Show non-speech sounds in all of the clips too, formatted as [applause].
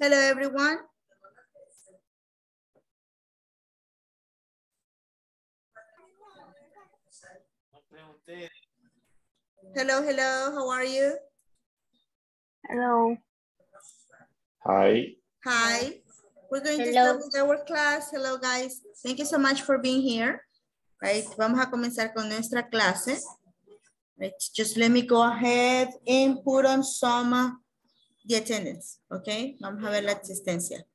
Hello, everyone. Hello, hello, how are you? Hello. Hi. Hi. We're going to start with our class. Hello, guys. Thank you so much for being here. Right, vamos a comenzar con nuestra clase. Right, just let me go ahead and put on some uh, the attendance, okay? Vamos a ver la asistencia.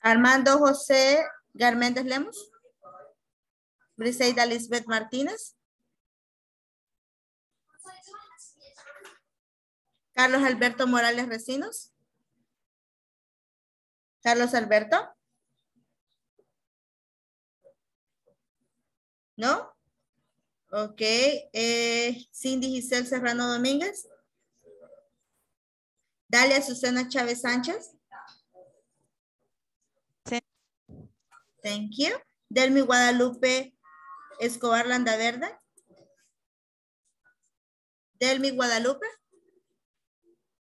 Armando José Garméndez Lemos. Briseida Lisbeth Martínez. Carlos Alberto Morales Recinos. Carlos Alberto. ¿No? Ok. eh, Cindy Giselle Serrano Domínguez. Dalia Susana Chávez Sánchez. Thank you. Delmi Guadalupe Escobar Landaverde. Delmi Guadalupe.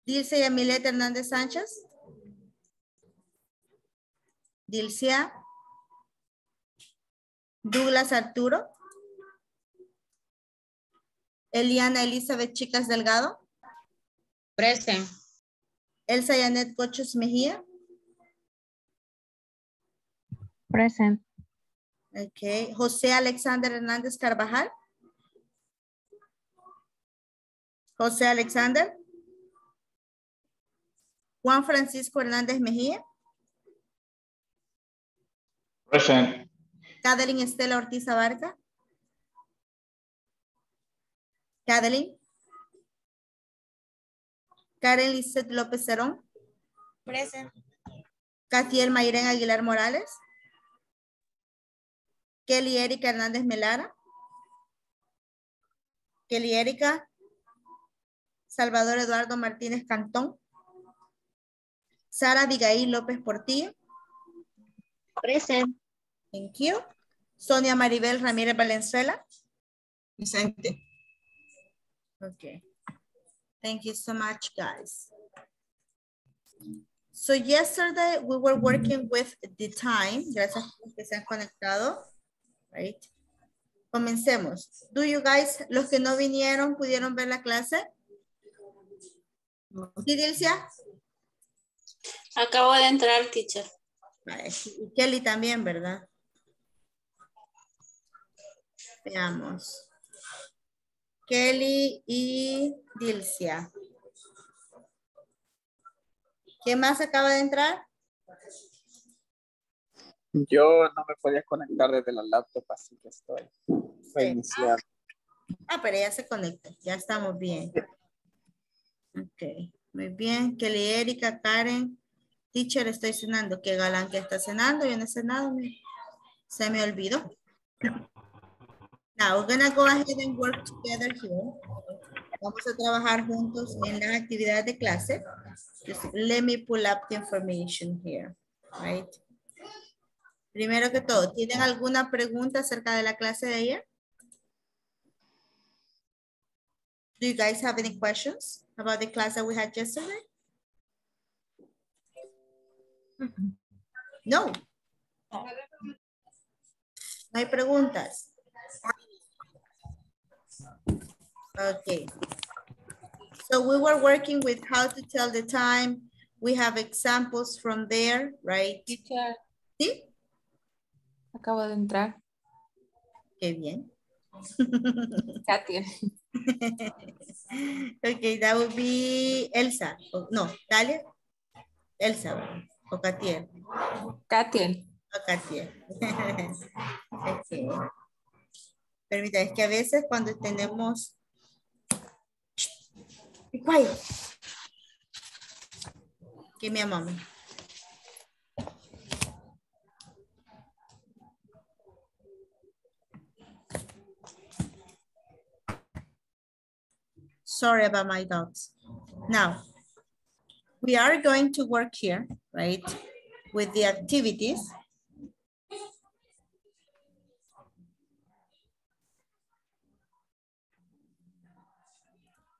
Dilce Yamilet Hernández Sánchez. Dilcia. Douglas Arturo. Eliana Elizabeth Chicas Delgado. Present. Elsa Yanet Cochos Mejía. Present. Ok. José Alexander Hernández Carvajal. José Alexander. Juan Francisco Hernández Mejía. Present. Cadeline Estela Ortiz Abarca. Cadeline. Karen Lizeth López Cerón. Present. Catiel Mayren Aguilar Morales. Kelly Erika Hernández Melara. Kelly Erika. Salvador Eduardo Martínez Cantón. Sara Abigail López Portillo. Present. Thank you. Sonia Maribel Ramírez Valenzuela. Presente. Okay. Thank you so much, guys. So yesterday we were working with the time. Gracias a los que se han conectado. Right. Comencemos. Do you guys, los que no vinieron, pudieron ver la clase? ¿Sí, Dilcia? Acabo de entrar, teacher. Y Kelly también, ¿verdad? Veamos. Kelly y Dilcia. ¿Quién más acaba de entrar? Yo no me podía conectar desde la laptop, así que estoy. Fue Sí. Ah, pero ya se conecta. Ya estamos bien. Ok, muy bien. Kelly, Erika, Karen. Teacher, estoy cenando. Qué galán que está cenando. Yo no he cenado. me- Se me olvidó. Now, we're gonna go ahead and work together here. Vamos a trabajar juntos en las actividades de clase. Let me pull up the information here, right? Primero que todo, ¿tienen alguna pregunta acerca de la clase de ayer? Do you guys have any questions about the class that we had yesterday? No. No hay preguntas. Okay. So we were working with how to tell the time. We have examples from there, right? Teacher, ¿Sí? acabo de entrar. Qué bien. Katia. [laughs] okay, that would be Elsa. Oh, no, Dalia. Elsa o Katiel. Katia. O Katiel. [laughs] okay. Permítame, es que a veces cuando tenemos... Be quiet. Give me a moment. Sorry about my dogs. Now, we are going to work here, right, with the activities.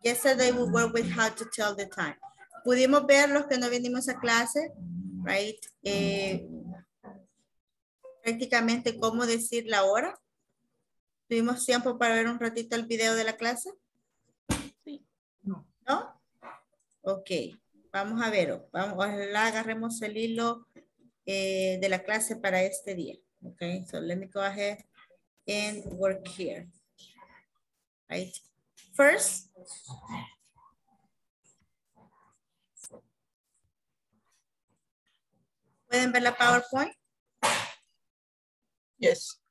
Yesterday we worked with how to tell the time. pudimos ver los que no vinimos a clase, right? Eh, prácticamente cómo decir la hora. ¿Tuvimos tiempo para ver un ratito el video de la clase? Sí. No. ¿No? Ok. Vamos a ver. Vamos, ojalá agarremos el hilo eh, de la clase para este día. Ok. So let me go ahead and work here. Right. First, ¿Pueden ver la PowerPoint? Yes.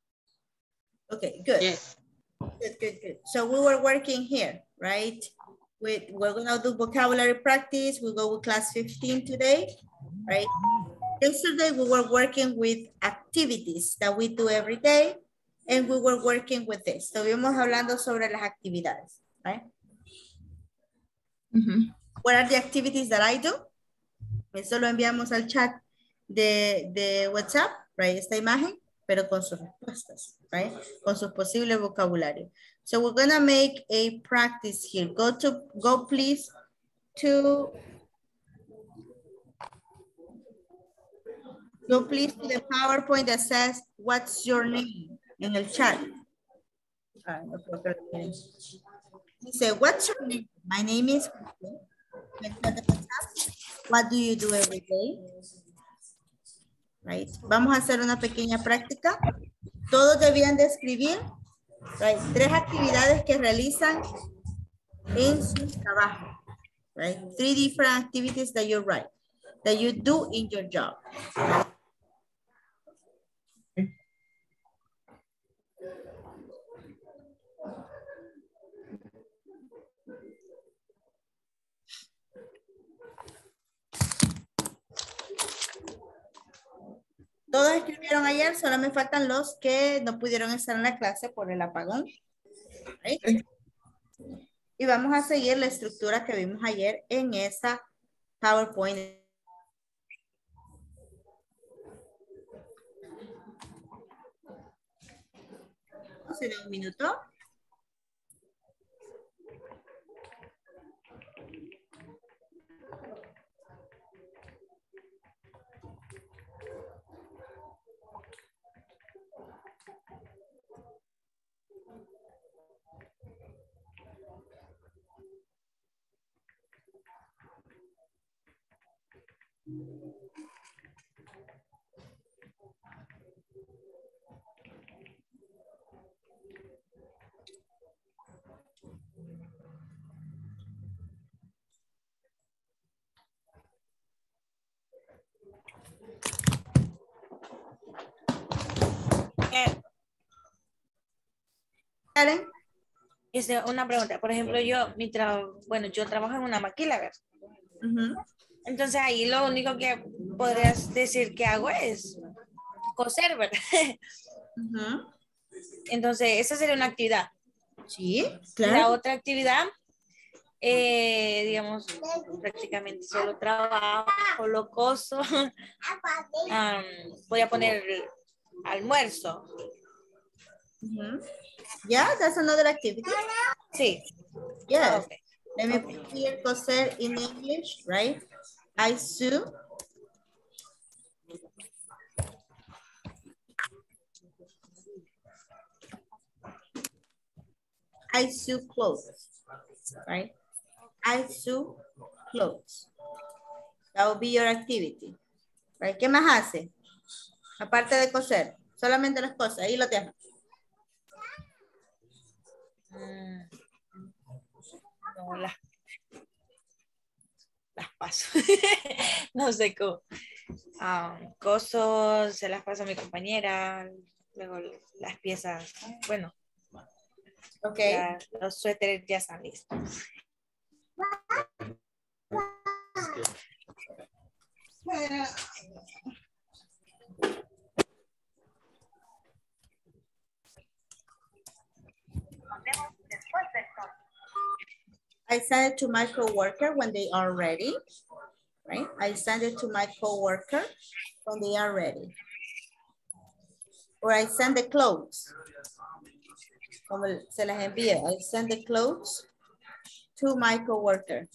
Okay, good. Yes. Good, good, good. So we were working here, right? We, we're gonna do vocabulary practice. We go with class 15 today, right? Yesterday we were working with activities that we do every day, and we were working with this. Estuvimos hablando sobre las actividades, right? What are the activities that I do? Eso lo enviamos al chat de, de WhatsApp, right? Esta imagen, pero con sus respuestas, right? Con su posible vocabulario. So we're gonna make a practice here. Go to, go please to, go please to the PowerPoint that says, what's your name? En el chat. Ah, no Dice, what's your name? My name is, what do you do every day? Right. Vamos a hacer una pequeña práctica. Todos debían de escribir right, tres actividades que realizan en su trabajo. Right? Three different activities that you write, that you do in your job. Todos escribieron ayer, solo me faltan los que no pudieron estar en la clase por el apagón. Y vamos a seguir la estructura que vimos ayer en esa PowerPoint. ¿Será un minuto? Karen, Este, una pregunta, por ejemplo, yo, mi tra- bueno, yo trabajo en una maquila, ¿verdad? Ujú. Entonces ahí lo único que podrías decir que hago es coser, ¿verdad? Entonces esa sería una actividad. Sí, La claro. otra actividad, eh, digamos, prácticamente solo trabajo, lo coso. [laughs] Voy a poner almuerzo. Ujú. Yeah, that's another activity. Sí. Yes. Ok. Let me put here coser in English, right? I sew. I sew clothes, right? I sew clothes. That will be your activity. Right? ¿Qué más hace? Aparte de coser, solamente las cosas, ahí lo dejo. Mm. No, las, las paso. [laughs] no sé cómo. Ah, cosos, se las paso a mi compañera. Luego las piezas, bueno, Okay. ya- los suéteres ya están listos. I send it to my coworker when they are ready, right? I send it to my coworker when they are ready. Or I send the clothes. Como se las envío. I send the clothes to my coworker.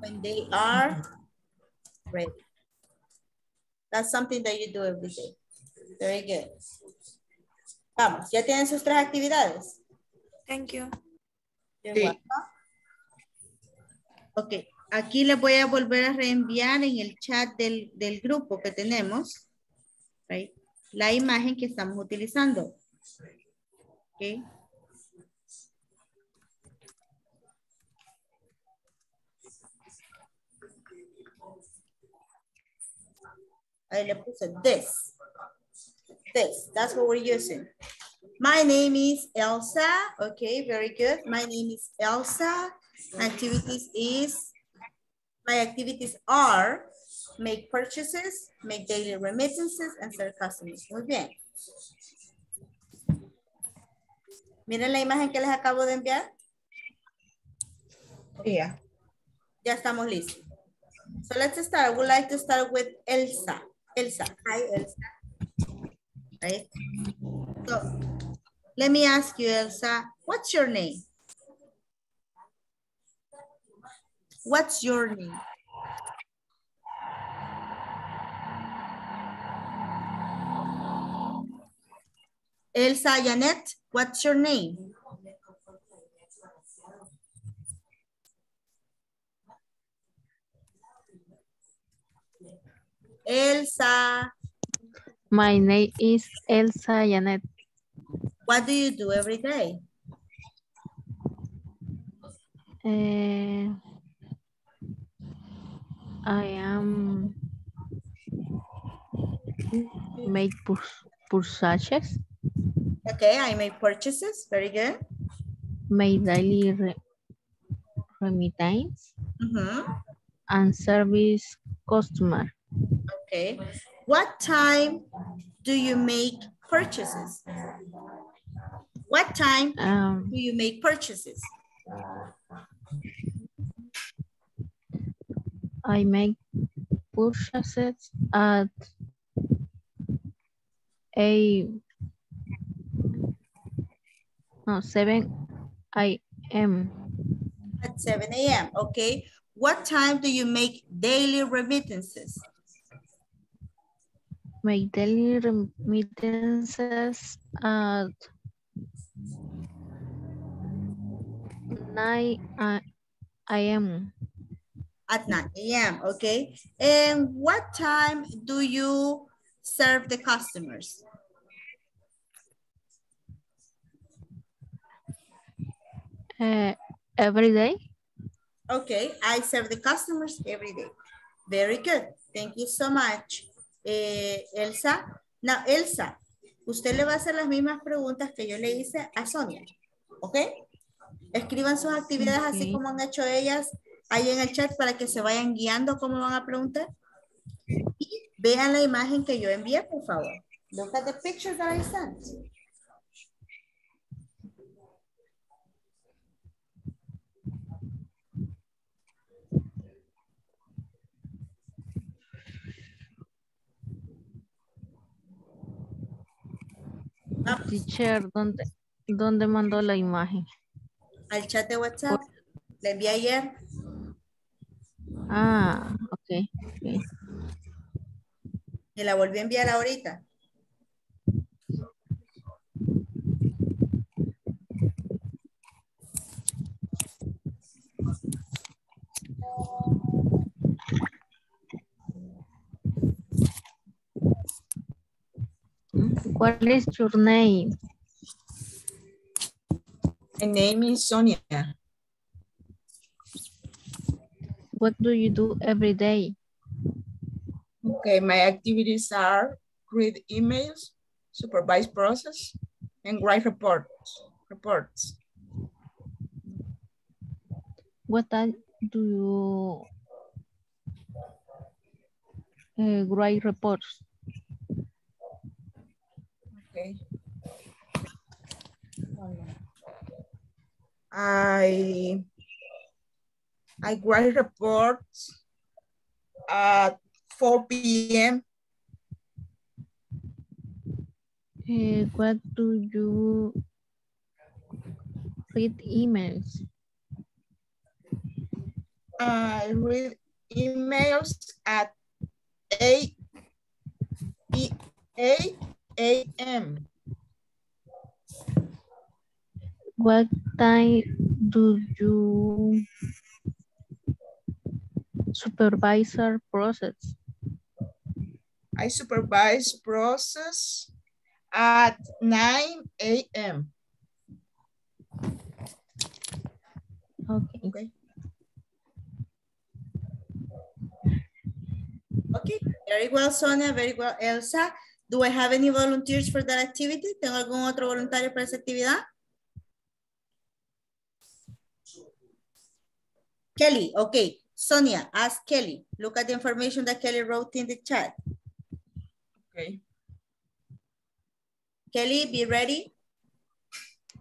when they are ready. That's something that you do every day. Very good. Vamos, ¿ya tienen sus tres actividades? Thank you. Sí. Ok, aquí les voy a volver a reenviar en el chat del, del grupo que tenemos, right, la imagen que estamos utilizando. Ok. Ahí le puse this. This, that's what we're using. My name is Elsa. Okay, very good. My name is Elsa. Activities is, my activities are make purchases, make daily remittances, and serve customers. Muy bien. Miren la imagen que les acabo de enviar. Yeah. Ya estamos listos. So let's start. I would like to start with Elsa. Elsa. Hi, Elsa. Right? So let me ask you, Elsa, what's your name? What's your name? Elsa Janet, what's your name? Elsa, My name is Elsa Janet. What do you do every day? Eh, I am make pur- purchases, Okay, I make purchases. Very good. make daily re- remittance, Mhm. and service customer. Okay. What time do you make purchases? What time Um, do you make purchases? I make purchases at a no seven a.m. At 7 a.m. Okay. What time do you make daily remittances? Make daily remittances at nine a.m. At 9 a.m. Okay. And what time do you serve the customers? Uh, every day. Okay, I serve the customers every day. Very good. Thank you so much. Eh, Elsa. Now, Elsa, usted le va a hacer las mismas preguntas que yo le hice a Sonia. ¿Ok? Escriban sus actividades así como han hecho ellas ahí en el chat para que se vayan guiando cómo van a preguntar. Y vean la imagen que yo envié, por favor. Look at the picture that I sent. Teacher, ¿dónde, dónde mandó la imagen? Al chat de WhatsApp. Le envié ayer. Ah, ok. ok. Y la volví a enviar ahorita. What is your name? My name is Sonia. What do you do every day? Okay, my activities are read emails, supervise process, and write reports. Reports. What do you uh, write reports? Okay. I I write reports at 4 p.m. Uh, what do you read emails? I read emails at 8 e- 8 a.m. What time do you supervisor process? I supervise process at 9 a.m. Okay. Okay. Okay, very well, Sonia, very well, Elsa. Do I have any volunteers for that activity? ¿Tengo algún otro voluntario para esa actividad? Kelly, okay. Sonia, ask Kelly. Look at the information that Kelly wrote in the chat. Okay. Kelly, be ready.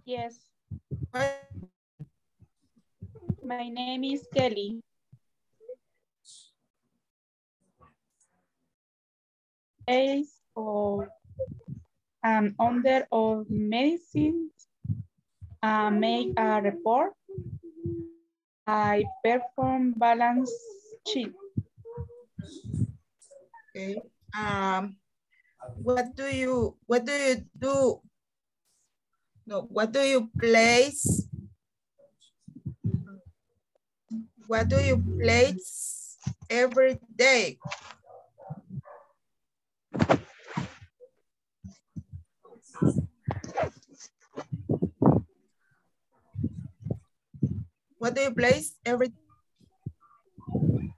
Yes, my name is Kelly. Ace of um, under of medicine. Uh, make a report. I perform balance sheet. Okay. Um, what do you, what do you do? No, what do you place? What do you place every day? What do you place every,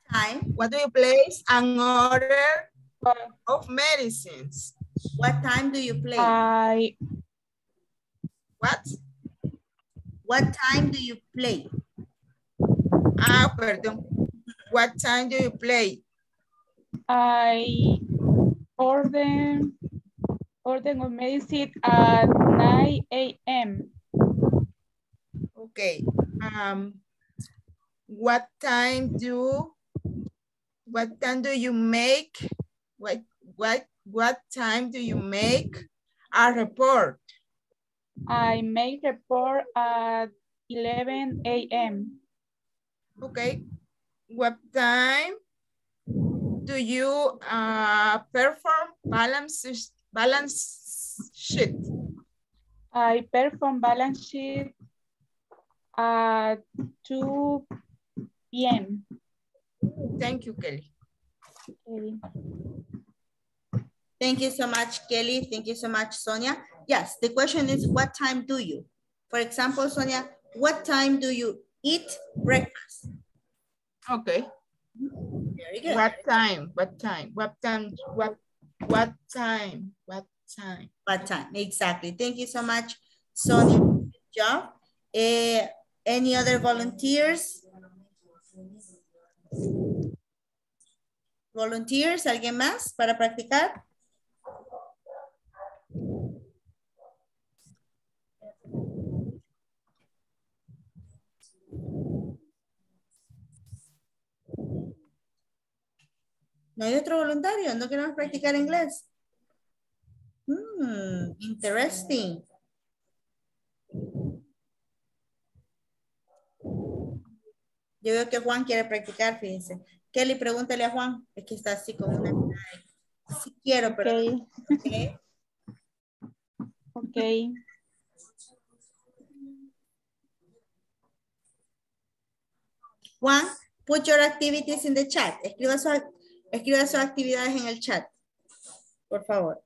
Time. what do you place an order of medicines? What time do you play? I What? What time do you play? Ah, perdón. What time do you play? I order order of medicine at 9 a.m. Okay. Um, what time do what time do you make what what what time do you make a report? I make report at 11 a.m. Okay. What time do you uh, perform balance balance sheet? I perform balance sheet at 2 p.m. Thank you, Kelly. Okay. Thank you so much, Kelly. Thank you so much, Sonia. Yes, the question is, what time do you? For example, Sonia, what time do you eat breakfast? Okay. Very good. What time? What time? What time? What what time? What time? What time? Exactly. Thank you so much, Sonia. Good job. Eh, any other volunteers? Volunteers, ¿alguien más para practicar? ¿No hay otro voluntario? ¿No queremos practicar inglés? Hmm, interesting. Yo veo que Juan quiere practicar, fíjense. Kelly, pregúntale a Juan. Es que está así como una... Sí quiero, pero... Okay. ok. Okay. Juan, put your activities in the chat. Escriba, su, escriba sus actividades en el chat. Por favor.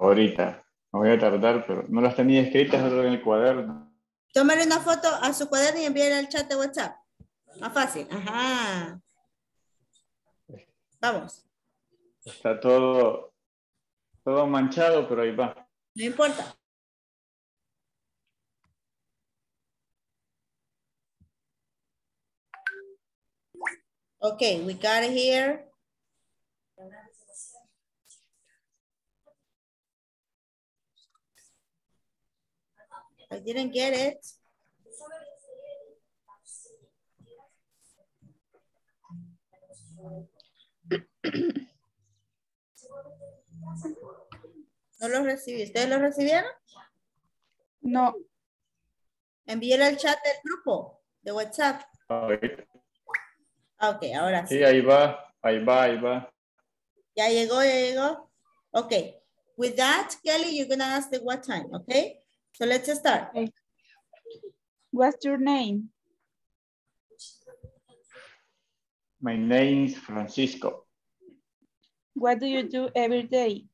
Ahorita. Me voy a tardar, pero no las tenía escritas en el cuaderno. Tómale una foto a su cuaderno y envíale al chat de WhatsApp. Más fácil. Ajá. Vamos. Está todo, todo manchado, pero ahí va. No importa. Okay, we got it here. I didn't get it. No los recibí. ¿Ustedes los recibieron? No, Envíelo al chat del grupo de WhatsApp. Ahorita. Ok, ahora sí. Sí, ahí va, ahí va, ahí va. Ya llegó, ya llegó. Okay. With that, Kelly, you're gonna ask the what time, okay? So let's start. Okay. What's your name? My name is Francisco. What do you do every day?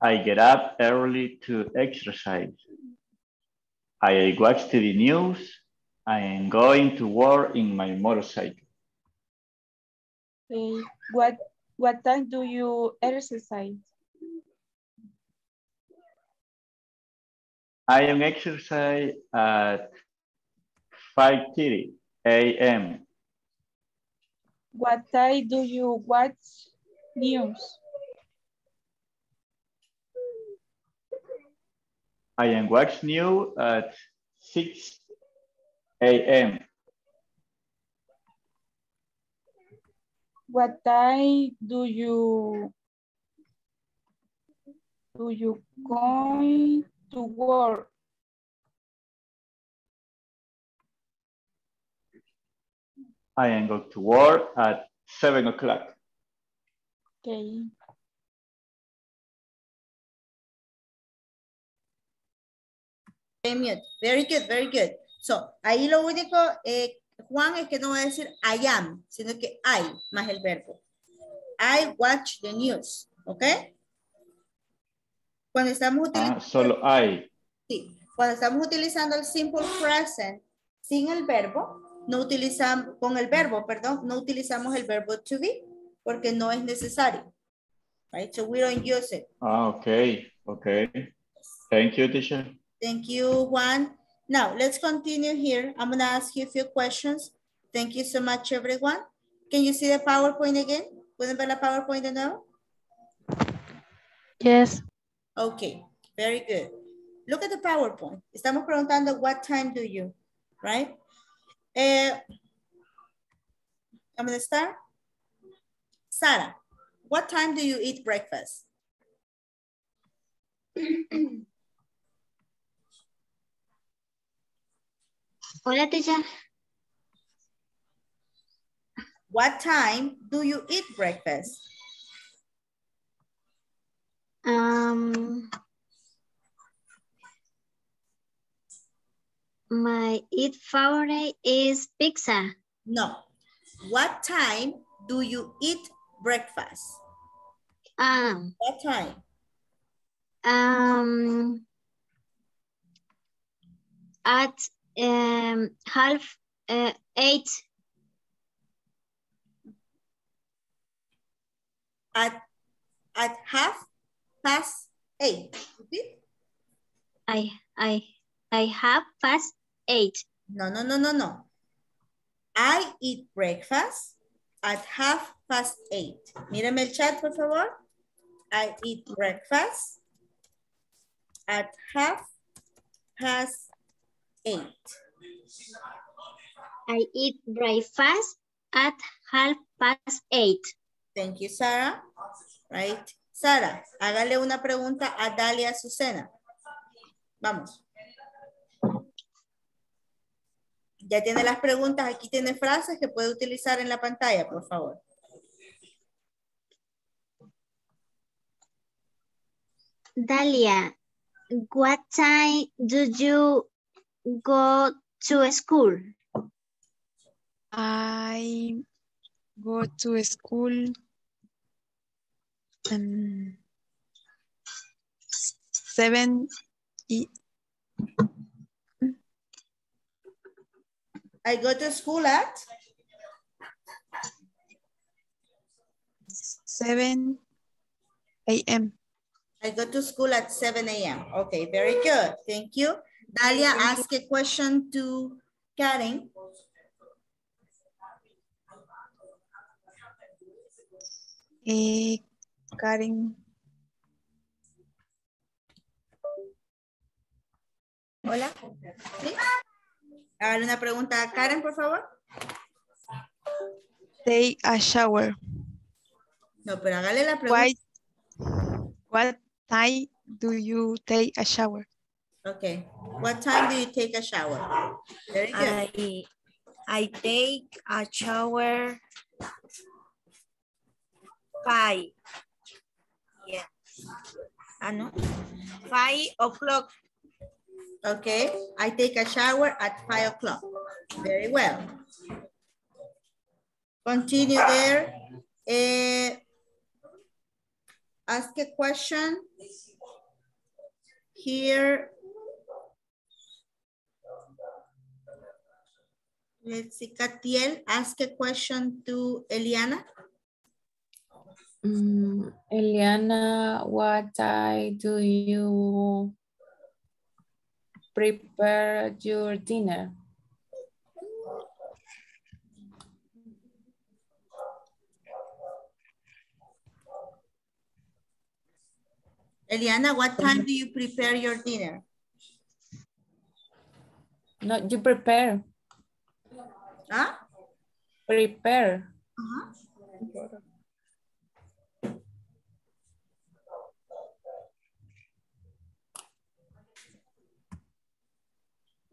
I get up early to exercise. I watch TV news. I am going to work in my motorcycle. Okay. What what time do you exercise? I am exercise at 5.30 a.m. What time do you watch news? I am watch new at 6 a.m. What time do you do you going to work? I am going to work at 7 o'clock. Okay. Very good, very good. So, ahí lo único, eh, Juan, es que no va a decir I am, sino que I, más el verbo. I watch the news, ¿ok? Cuando estamos Ah, utilizando, solo I. sí, cuando estamos utilizando el simple present sin el verbo, no utilizamos, con el verbo, perdón, no utilizamos el verbo to be, porque no es necesario. Right? So we don't use it. Ah, okay, okay. Thank you, teacher. Thank you, Juan. Now, let's continue here. I'm gonna ask you a few questions. Thank you so much, everyone. Can you see the PowerPoint again? ¿Pueden ver la PowerPoint de nuevo? Yes. Okay, very good. Look at the PowerPoint. Estamos preguntando, what time do you, right? Eh, I'm gonna start. Sarah, what time do you eat breakfast? [clears throat] Hola, teacher. What time do you eat breakfast? Um, my eat favorite is pizza. No. What time do you eat breakfast? Um, What time? um, at um, half uh, eight. At, at half past eight. Repeat. I I I have past eight. No, no, no, no, no. I eat breakfast at half past eight. Mírame el chat, por favor. I eat breakfast at half past eight. I eat breakfast at half past eight. Thank you, Sarah. Right. Sara, hágale una pregunta a Dalia Azucena. Vamos. Ya tiene las preguntas, aquí tiene frases que puede utilizar en la pantalla, por favor. Dalia, what time do you go to school? I go to school um, seven e- I go to school at seven a.m. I go to school at 7 a.m. Okay, very good. Thank you. Dalia, ask a question to Karen. Eh, Karen, Hola. ¿Sí? Hágale una pregunta a Karen, por favor. take a shower. No, pero hágale la pregunta. Why, what time do you take a shower? Okay. What time do you take a shower? Very good. I, I take a shower five. Ah, no. Five o'clock. Okay. I take a shower at five o'clock. Very well. Continue there. Eh, ask a question. Here. Let's see, Katiel, ask a question to Eliana. Mm, Eliana, what time do you prepare your dinner? Eliana, what time do you prepare your dinner? No, you prepare, Huh? prepare. Uh-huh.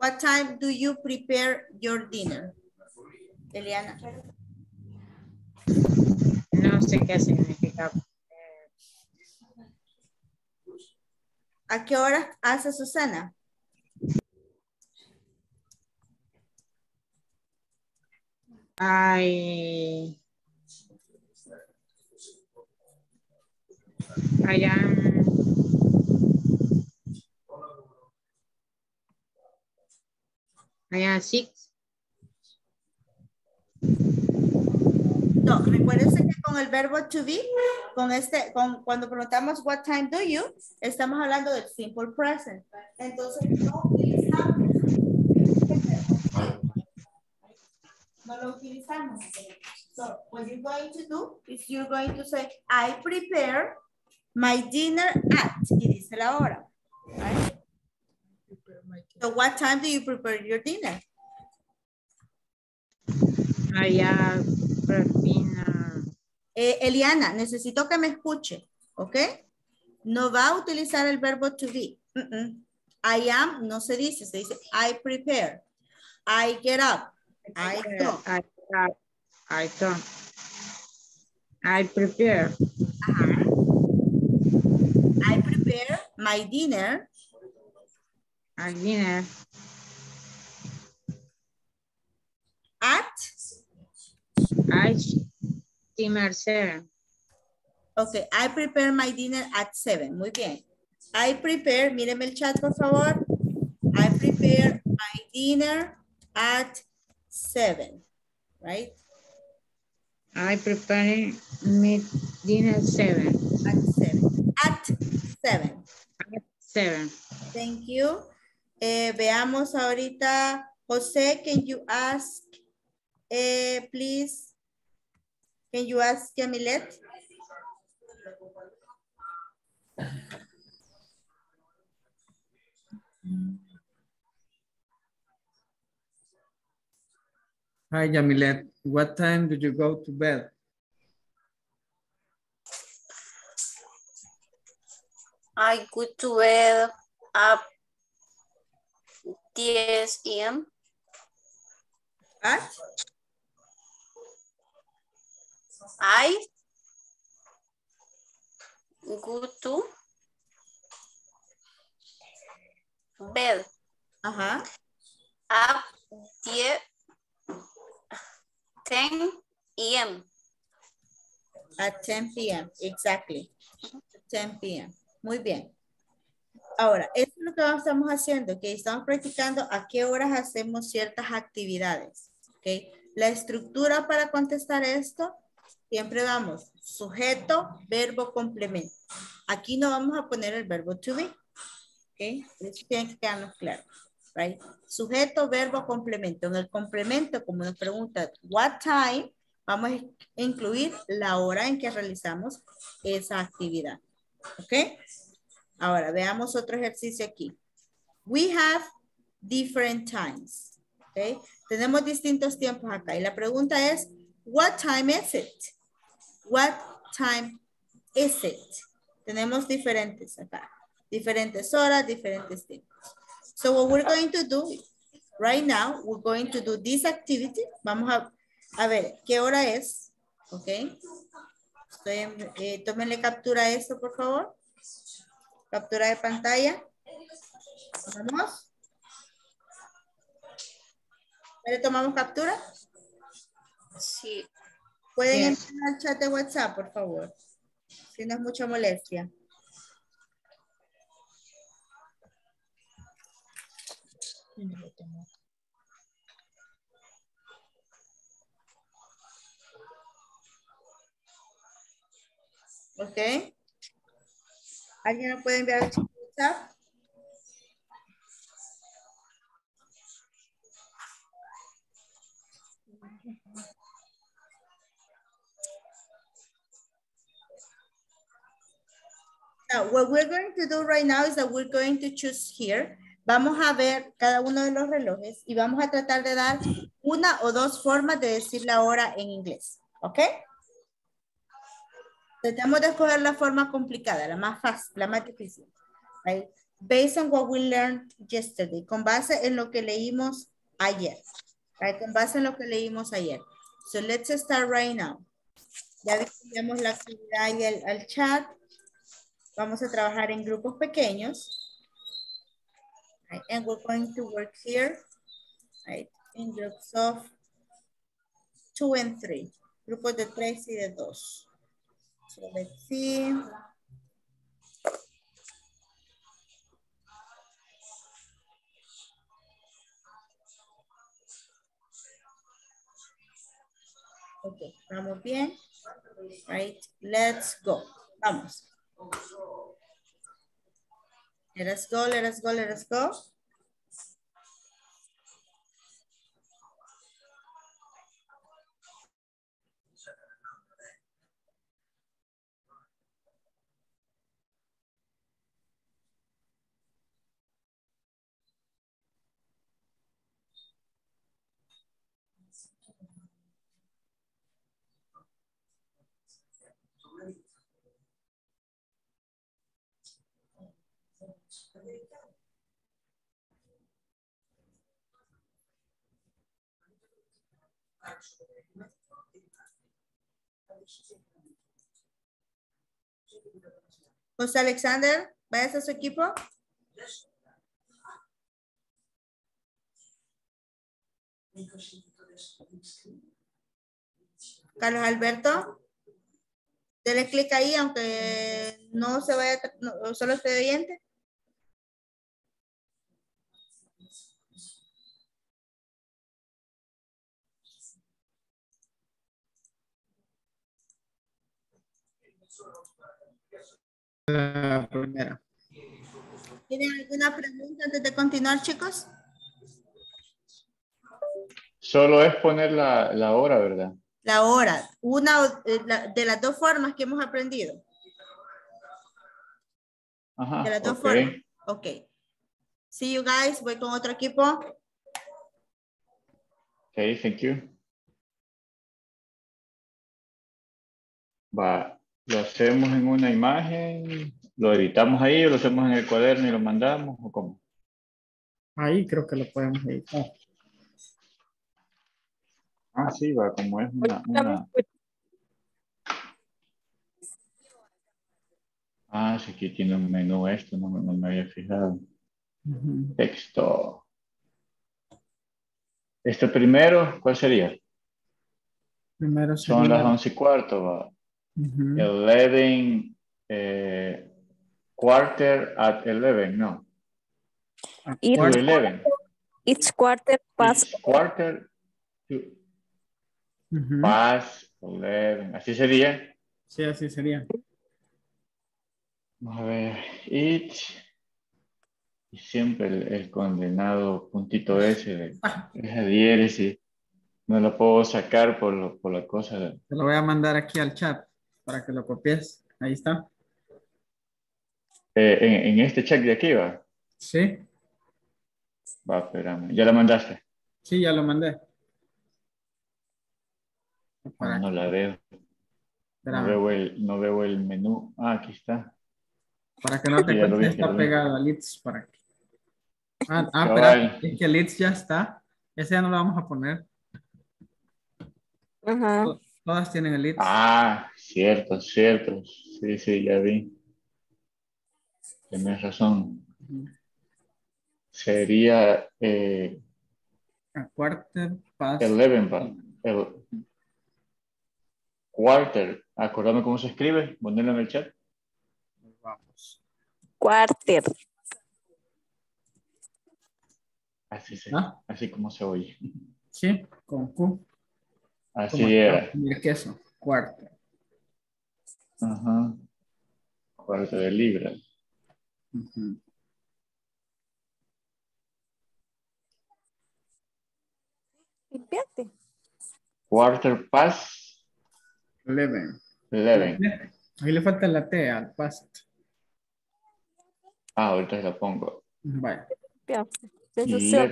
What time do you prepare your dinner? Eliana. No sé qué significa. ¿A qué hora hace Susana? I, I am, Six. No, que con el verbo to be, con este, con, cuando preguntamos what time do you, estamos hablando del simple present. Entonces, no utilizamos. No lo utilizamos. So, what you're going to do is you're going to say, I prepare my dinner at, y dice la hora. Right? So, what time do you prepare your dinner? I am prepina. Eh, Eliana, necesito que me escuche, ¿ok? No va a utilizar el verbo to be. Mm, mm. I am no se dice, se dice I prepare. I get up. I go. I, I, I don't. I prepare. I prepare my dinner a dinner at, I dinner seven. ok, I prepare my dinner at seven. Muy bien. I prepare, míreme el chat, por favor. I prepare my dinner at seven, right? I prepare my dinner seven. At seven. At seven. Seven. Thank you. Eh, veamos ahorita, José, can you ask, eh, please, can you ask Yamilet? Hi, Yamilet. What time did you go to bed? I go to bed at 10 a.m. At? I go to bed Ajá. at 10, 10 a.m. At 10 p.m. Exactly. 10 p.m. Muy bien. Ahora, esto es lo que estamos haciendo, que estamos practicando a qué horas hacemos ciertas actividades. ¿ok? La estructura para contestar esto, siempre damos sujeto, verbo, complemento. Aquí no vamos a poner el verbo to be. ¿ok? Eso tiene que quedarnos claro. Right? Sujeto, verbo, complemento. En el complemento, como nos pregunta, what time, vamos a incluir la hora en que realizamos esa actividad. ¿Ok? Ahora, veamos otro ejercicio aquí. We have different times. ¿Ok? Tenemos distintos tiempos acá. Y la pregunta es, what time is it? What time is it? Tenemos diferentes acá. Diferentes horas, diferentes tiempos. So what we're going to do right now, we're going to do this activity. Vamos a, ver, ¿qué hora es? Ok. Estoy eh, captura a esto, por favor. Captura de pantalla. Vamos. ¿Le tomamos captura? Sí. Pueden Yes. entrar al chat de WhatsApp, por favor. Si no es mucha molestia. Ok. ¿Alguien puede enviar al WhatsApp? Now, what we're going to do right now is that we're going to choose here. Vamos a ver cada uno de los relojes y vamos a tratar de dar una o dos formas de decir la hora en inglés. ¿Ok? Tratamos de escoger la forma complicada, la más fácil, la más difícil. Right? Based on what we learned yesterday. Con base en lo que leímos ayer. Right? Con base en lo que leímos ayer. So let's start right now. Ya enviamos la actividad y el, chat. Vamos a trabajar en grupos pequeños. Right, And we're going to work here right, in groups of two and three. Grupos de tres y de dos. So let's see. Vamos bien. Right, let's go. Vamos. Let us go, let us go, let us go. José Alexander, ¿vayas a su equipo? Carlos Alberto, dele clic ahí aunque no se vaya, no, solo esté oyente. La primera. ¿Tienen alguna pregunta antes de continuar, chicos? Solo es poner la, la hora, ¿verdad? La hora, una o- eh, la- de las dos formas que hemos aprendido. Ajá, De las dos ok. formas. Ok. See you guys. Voy con otro equipo. Ok, thank you. Va, lo hacemos en una imagen, lo editamos ahí o lo hacemos en el cuaderno y lo mandamos o cómo. Ahí creo que lo podemos editar. Ah, sí, va, como es una, una... Ah, sí, aquí tiene un menú esto, no, me- no me había fijado. Texto. Este primero, ¿cuál sería? Primero Son sería- las once y cuarto, va. Ujú. 11, eh, quarter at 11, no. It- To 11. It's quarter past. It's quarter to past 11. Así sería. Sí, así sería. Vamos a ver. It. Y siempre el, el condenado puntito ese de esa diéresis. No lo puedo sacar por, lo- por la cosa. de- Te lo voy a mandar aquí al chat para que lo copies. Ahí está. Eh, en, en este check de aquí va. Sí, Va, espérame. ¿Ya la mandaste? sí, ya lo mandé. Ah, no la veo. No veo, el, no veo el menú. Ah, aquí está. Para que no te lo ya está lo pegado It's para que. Ah, ah, espera, es que el it's ya está. Ese ya no lo vamos a poner. Ajá. To- Todas tienen el it's. Ah, cierto, cierto. Sí, sí, ya vi. Tienes razón. Sería eh, A quarter past. 11, pa. El quarter. Acordame cómo se escribe. Ponelo en el chat. Vamos. Quarter. Así, se, ¿Ah? así como se oye. Sí, con Q. Así era. el queso. Quarter. Ajá. Cuarto de libra. Limpiate. Quarter past Eleven. 11. Ahí le falta la T al past. Ah, ahorita la pongo. Vale. Limpiate. Se ensució.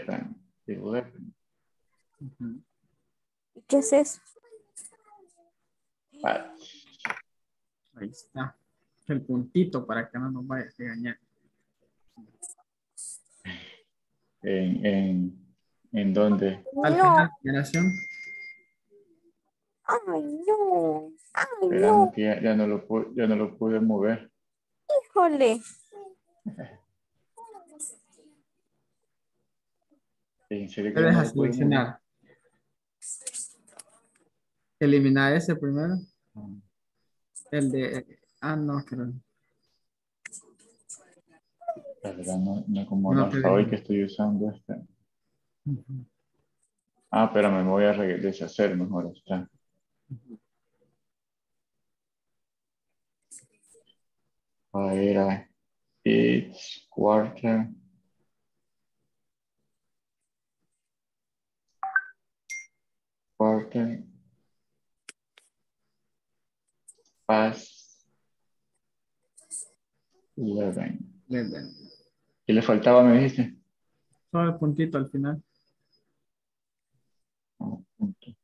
11. 11. Ujú. ¿Y ¿Qué es eso? Past. Ahí está. El puntito para que no nos vaya a regañar. ¿En, en, en dónde? Al No. final, generación. Ay, no. Ay, Esperando no. que ya, ya no lo pude, ya no lo pude mover. Híjole. [laughs] En serio que no dejas lo pude mover. Eliminar ese primero. El de. Ah, no, creo. La verdad, no, no como No dejo. hoy que estoy usando este. Ah, espérame, me voy a deshacer mejor. Está. A ver, a ver. It's quarter. Quarter. Past. Eleven. Eleven. ¿Qué le faltaba, me dijiste? Solo el puntito al final. Ah, punto.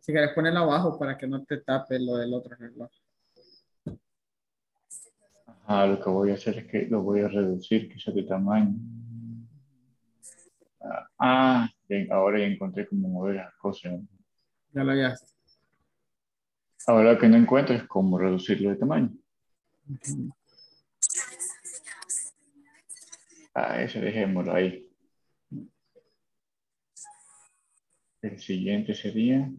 Si quieres ponerlo abajo para que no te tape lo del otro reloj. Ajá, lo que voy a hacer es que lo voy a reducir, sea de tamaño. Ah, Ah, bien, ahora ya encontré cómo mover las cosas. Ya lo hallaste. Ahora lo que no encuentro es cómo reducirlo de tamaño. Ah, ese dejémoslo ahí. El siguiente sería.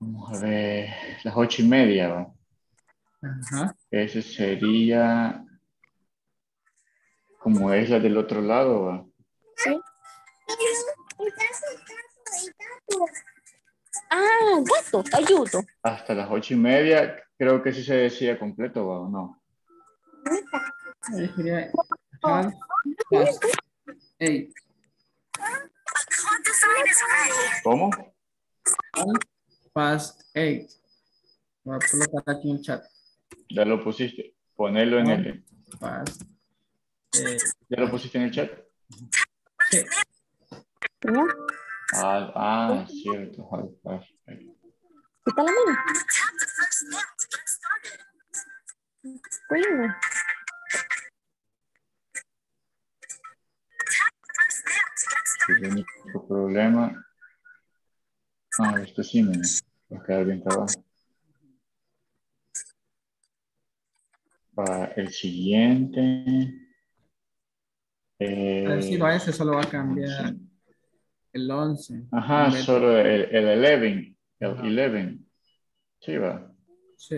Vamos a ver, las ocho y media. ¿va? Ajá. Ese sería. Como es la del otro lado. ¿va? Sí. Ah, gato, ayudo. Hasta las ocho y media, creo que sí se decía completo. ¿o no? Ahí sería half past eight. ¿Cómo? Half past eight. Voy a colocar aquí en el chat. Ya lo pusiste. Ponelo en el. Past eight. ¿Ya lo pusiste en el chat? Sí. ¿No? Ah, ah cierto. past eight. Quita la mano. Bueno. El único problema. Ah, esto sí me va a quedar bien trabajo. Va el siguiente. Eh, a ese solo va a cambiar el 11. Ajá, solo el, el 11. El Ajá. 11. Sí, va. Sí.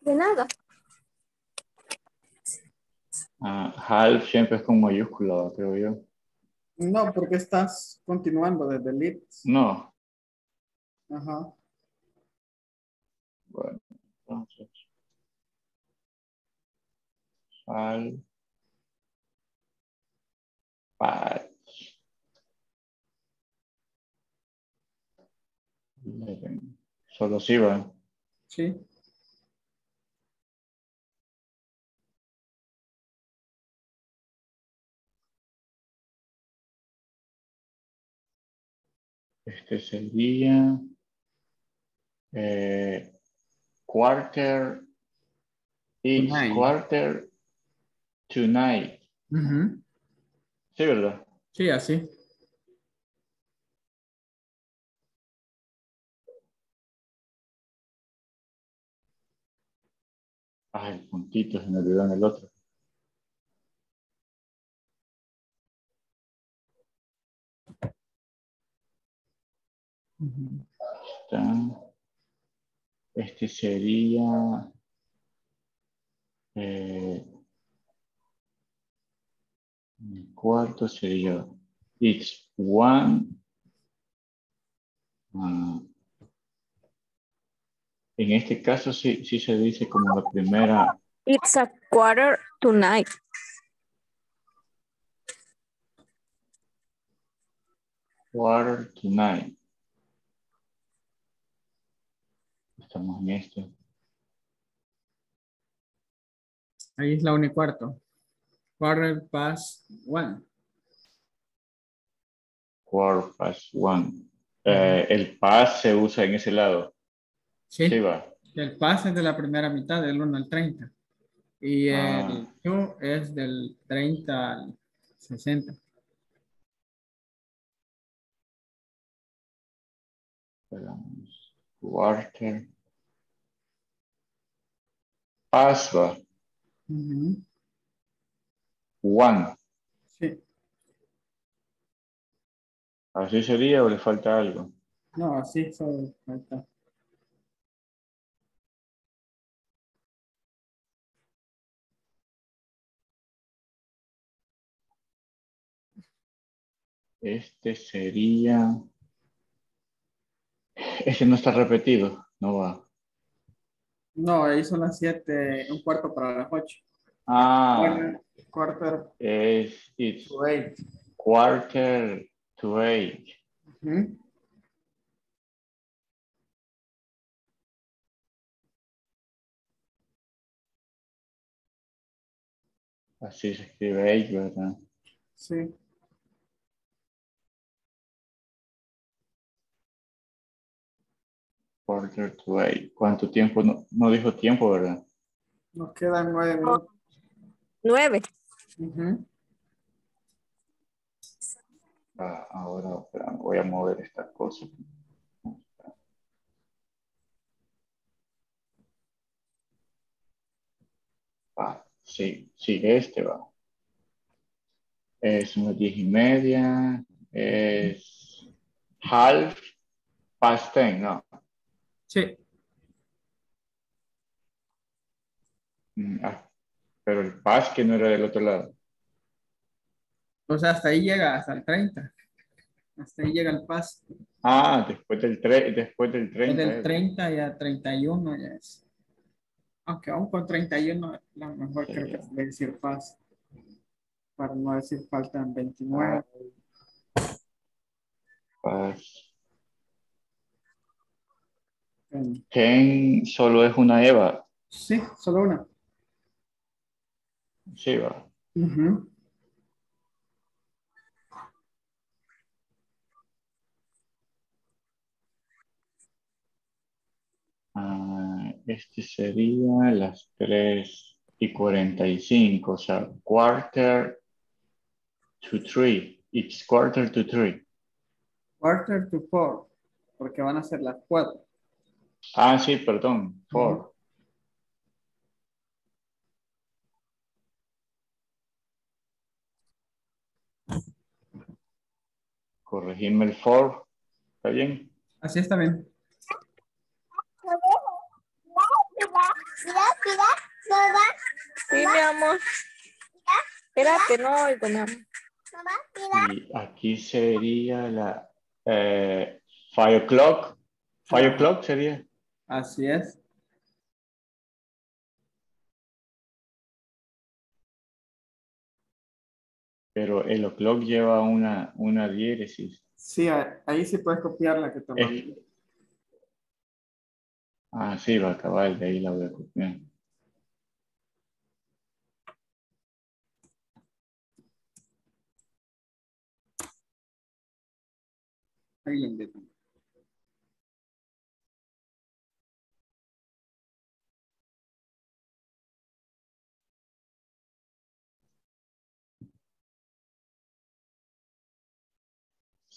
De nada. Ah, half siempre es con mayúscula, creo yo. No, porque estás continuando desde el leads. No. Ajá. Bueno, entonces. Half. 11. Solo sí va. Sí. Este sería. Eh, quarter, Tonight. quarter tonight. Ujú. Sí, ¿verdad? Sí, así. Ah, el puntito se me olvidó en el otro. Este sería. eh, el cuarto sería. It's one. ah, en este caso sí, sí se dice como la primera. It's a quarter to nine. Quarter to nine. Estamos en esto. Ahí es la una y cuarto. Quarter past one. Quarter past one. Eh, el past se usa en ese lado. Sí. Sí, va. El pase es de la primera mitad, del 1 al 30. Y el Ah. to es del 30 al 60. Esperamos. Quarter. Past va. Ujú. One. Sí. ¿Así sería o le falta algo? No, así solo falta. Este sería. Ese no está repetido. No va. No, ahí son las 7, un cuarto para las 8. Ah, Quarter es it's to 8. quarter to eight. Así se escribe eight, ¿verdad? Sí. Quarter to eight. ¿Cuánto tiempo? No, no dijo tiempo, ¿verdad? Nos quedan 9 minutos. Nueve. Ah, ahora espera, voy a mover esta cosa. Ah, sí, sigue este va. Es unas diez y media. Es half past ten, ¿no? Sí. Mm, ah, pero el past que no era del otro lado. O sea, hasta ahí llega, hasta el 30. Hasta ahí llega el paso. Ah, después del, después del 30. Desde el es. 30 ya 31 ya es. Aunque aún con 31, la mejor Sí, creo que es decir paso. Para no decir faltan 29. Past Mm, ten solo es una Eva. Sí, solo una. Sí, va. Ah, este sería las 3 y 45, o sea, quarter to 3. It's quarter to 3. Quarter to four. Porque van a ser las 4. Ah, sí, perdón, 4. Corregirme el 4. ¿Está bien? Así está bien. Sí, mi amor. Espérate, no oigo, mi amor. Y aquí sería la 5 o'clock. 5 o'clock sería. Así es. Pero el o'clock lleva una, una diéresis. Sí, ahí sí puedes copiar la que te Es- mandé. Ah, sí, va a acabar, de ahí la voy a copiar. Ahí la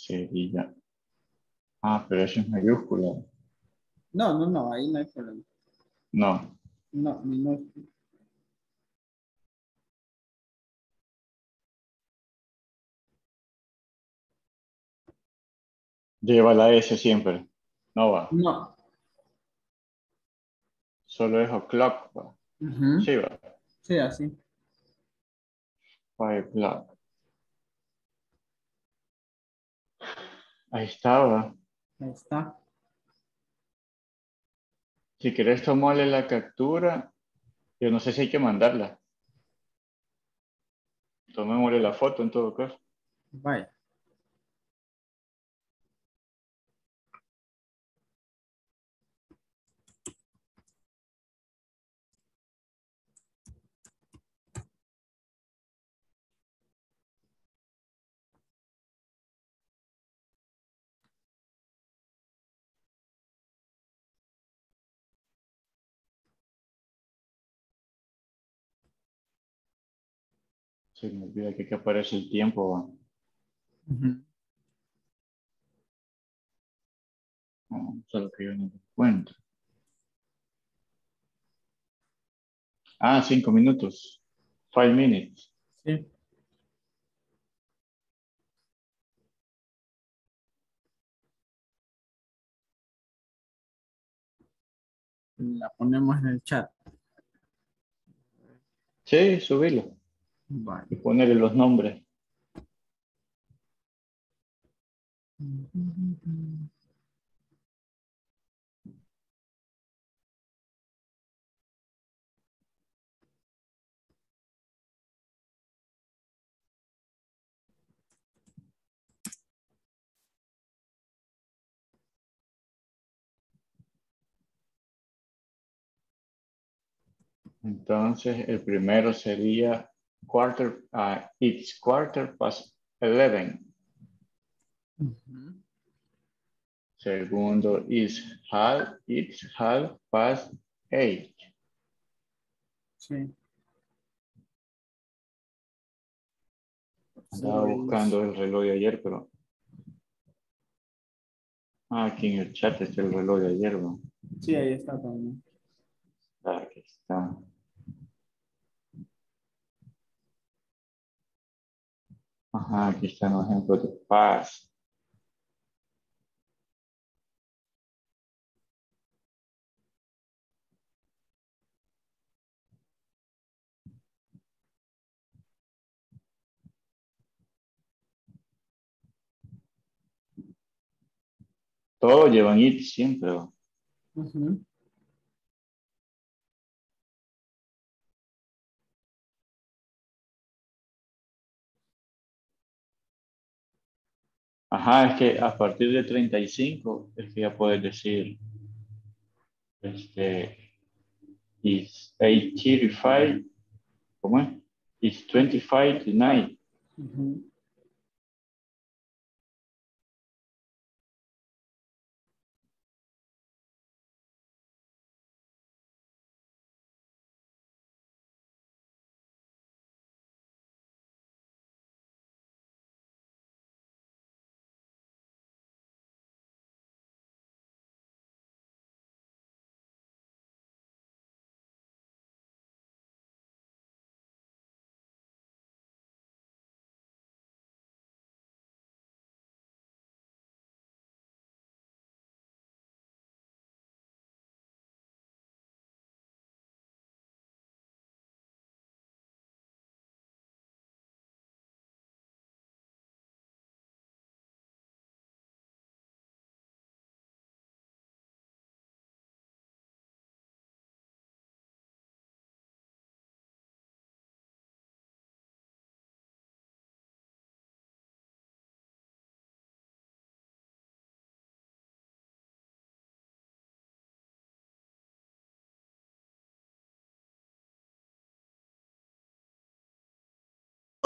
sería... Ah, pero eso es mayúscula. No, no, no, ahí no hay problema. No. No, minúscula. Lleva la S siempre. No va. No. Solo es o'clock. Ujú. Sí, va. Sí, así. Five o'clock. Ahí estaba. Ahí está. Si querés tomarle la captura, yo no sé si hay que mandarla. Tomémosle la foto en todo caso. Vaya. Se me olvida que aquí aparece el tiempo. va. Ujú. No, solo que yo no lo encuentro. Ah, cinco minutos. Five minutes. Sí. La ponemos en el chat. Sí, subirlo. Y ponerle los nombres. Entonces, el primero sería quarter, ah, it's quarter past 11. Ujú. Segundo is half, it's half past eight. Sí. Estaba buscando el reloj de ayer, pero... Ah, aquí en el chat está el reloj de ayer, ¿no? Sí, ahí está también. Aquí está. Ajá, aquí están los ejemplos de past. Todos llevan it siempre. Ajá, es que a partir de 35 es que ya puedes decir, este, is 85, ¿cómo es? Is 25 tonight. Ujú.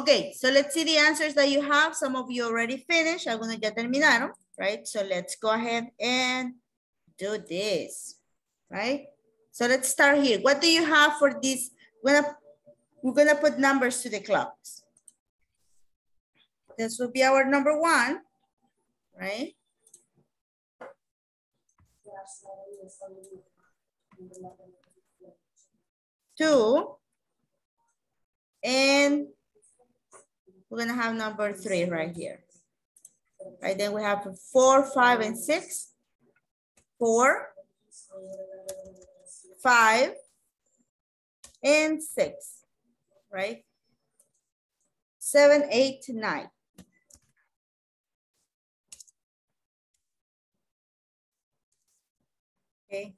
Okay, so let's see the answers that you have. Some of you already finished. Algunos ya terminaron, right? So let's go ahead and do this, right? So let's start here. What do you have for this? We're gonna, we're gonna put numbers to the clocks. This will be our number one. right? Two. And we're gonna have number three right here. Right, then we have four, five, and six. Four, five, and six, right? Seven, eight, nine. Okay.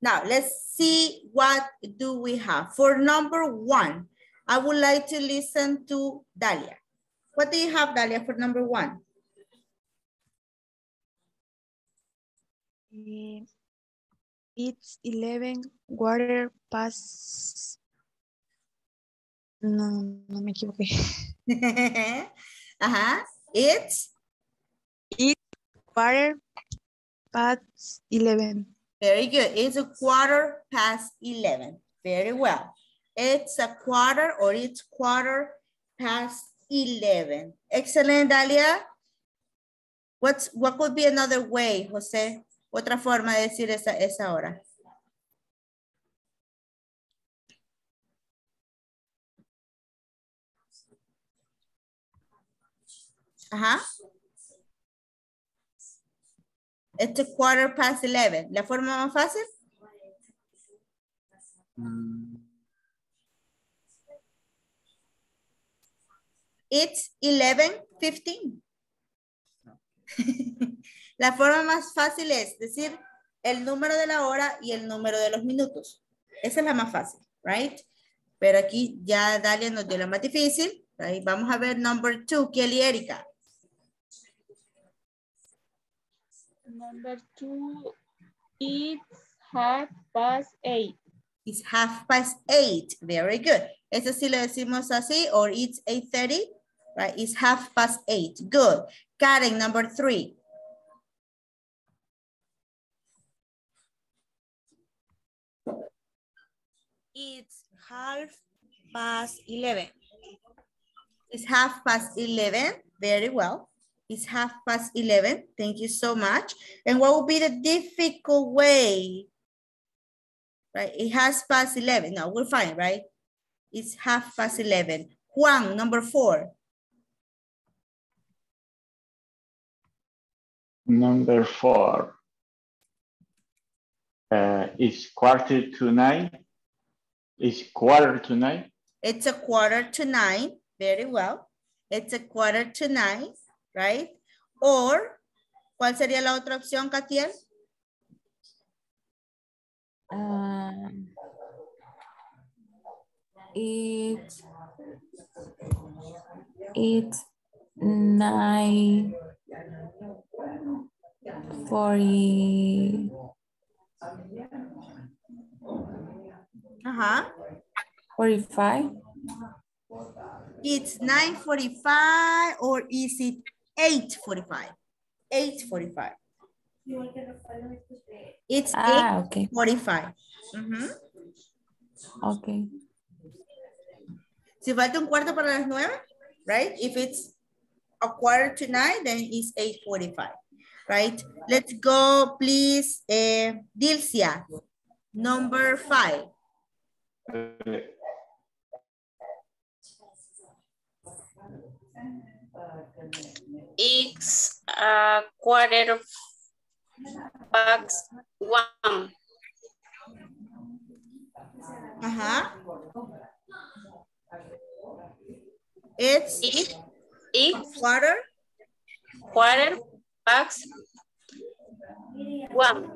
Now let's see what do we have. For number one, I would like to listen to Dalia. What do you have, Dalia, for number one? Eh, It's 11 quarter past. No, no me equivoqué. [laughs] Ajá. It's It's quarter past 11. very good. It's a quarter past 11. Very well. It's a quarter or it's quarter past 11. Excellent, Dalia. What's, what could be another way, José? Otra forma de decir esa, esa hora. Ajá. It's a quarter past 11. ¿La forma más fácil? It's 11.15. [laughs] La forma más fácil es decir el número de la hora y el número de los minutos. Esa es la más fácil, right? Pero aquí ya Dalia nos dio la más difícil. right? Vamos a ver number two, Kelly Erika. Number two, it's half past eight. It's half past eight. Very good. Eso sí lo decimos así, or it's 8.30, right? It's half past eight. Good. Karen, number three. It's half past 11. It's half past 11. Very well. It's half past 11. Thank you so much. And what would be the difficult way? Right, it has past 11. No, we're fine, right? It's half past 11. Juan, number four. Number four. Uh, it's quarter to nine. It's quarter to nine. It's a quarter to nine. Very well. It's a quarter to nine, right? Or, ¿cuál sería la otra opción, Katiel? Um, it's it's nine forty Uh-huh. forty five. It's 9.45 or is it 8.45? 8.45. It's Ah, okay. 8.45. Ujú. Okay. Si falta un cuarto para las nueve, right? If it's a quarter to nine, then it's 8.45, right? Let's go, please, uh, Dilcia, number five. It's a quarter past one. Uh-huh. It's It, it quarter quarter past one.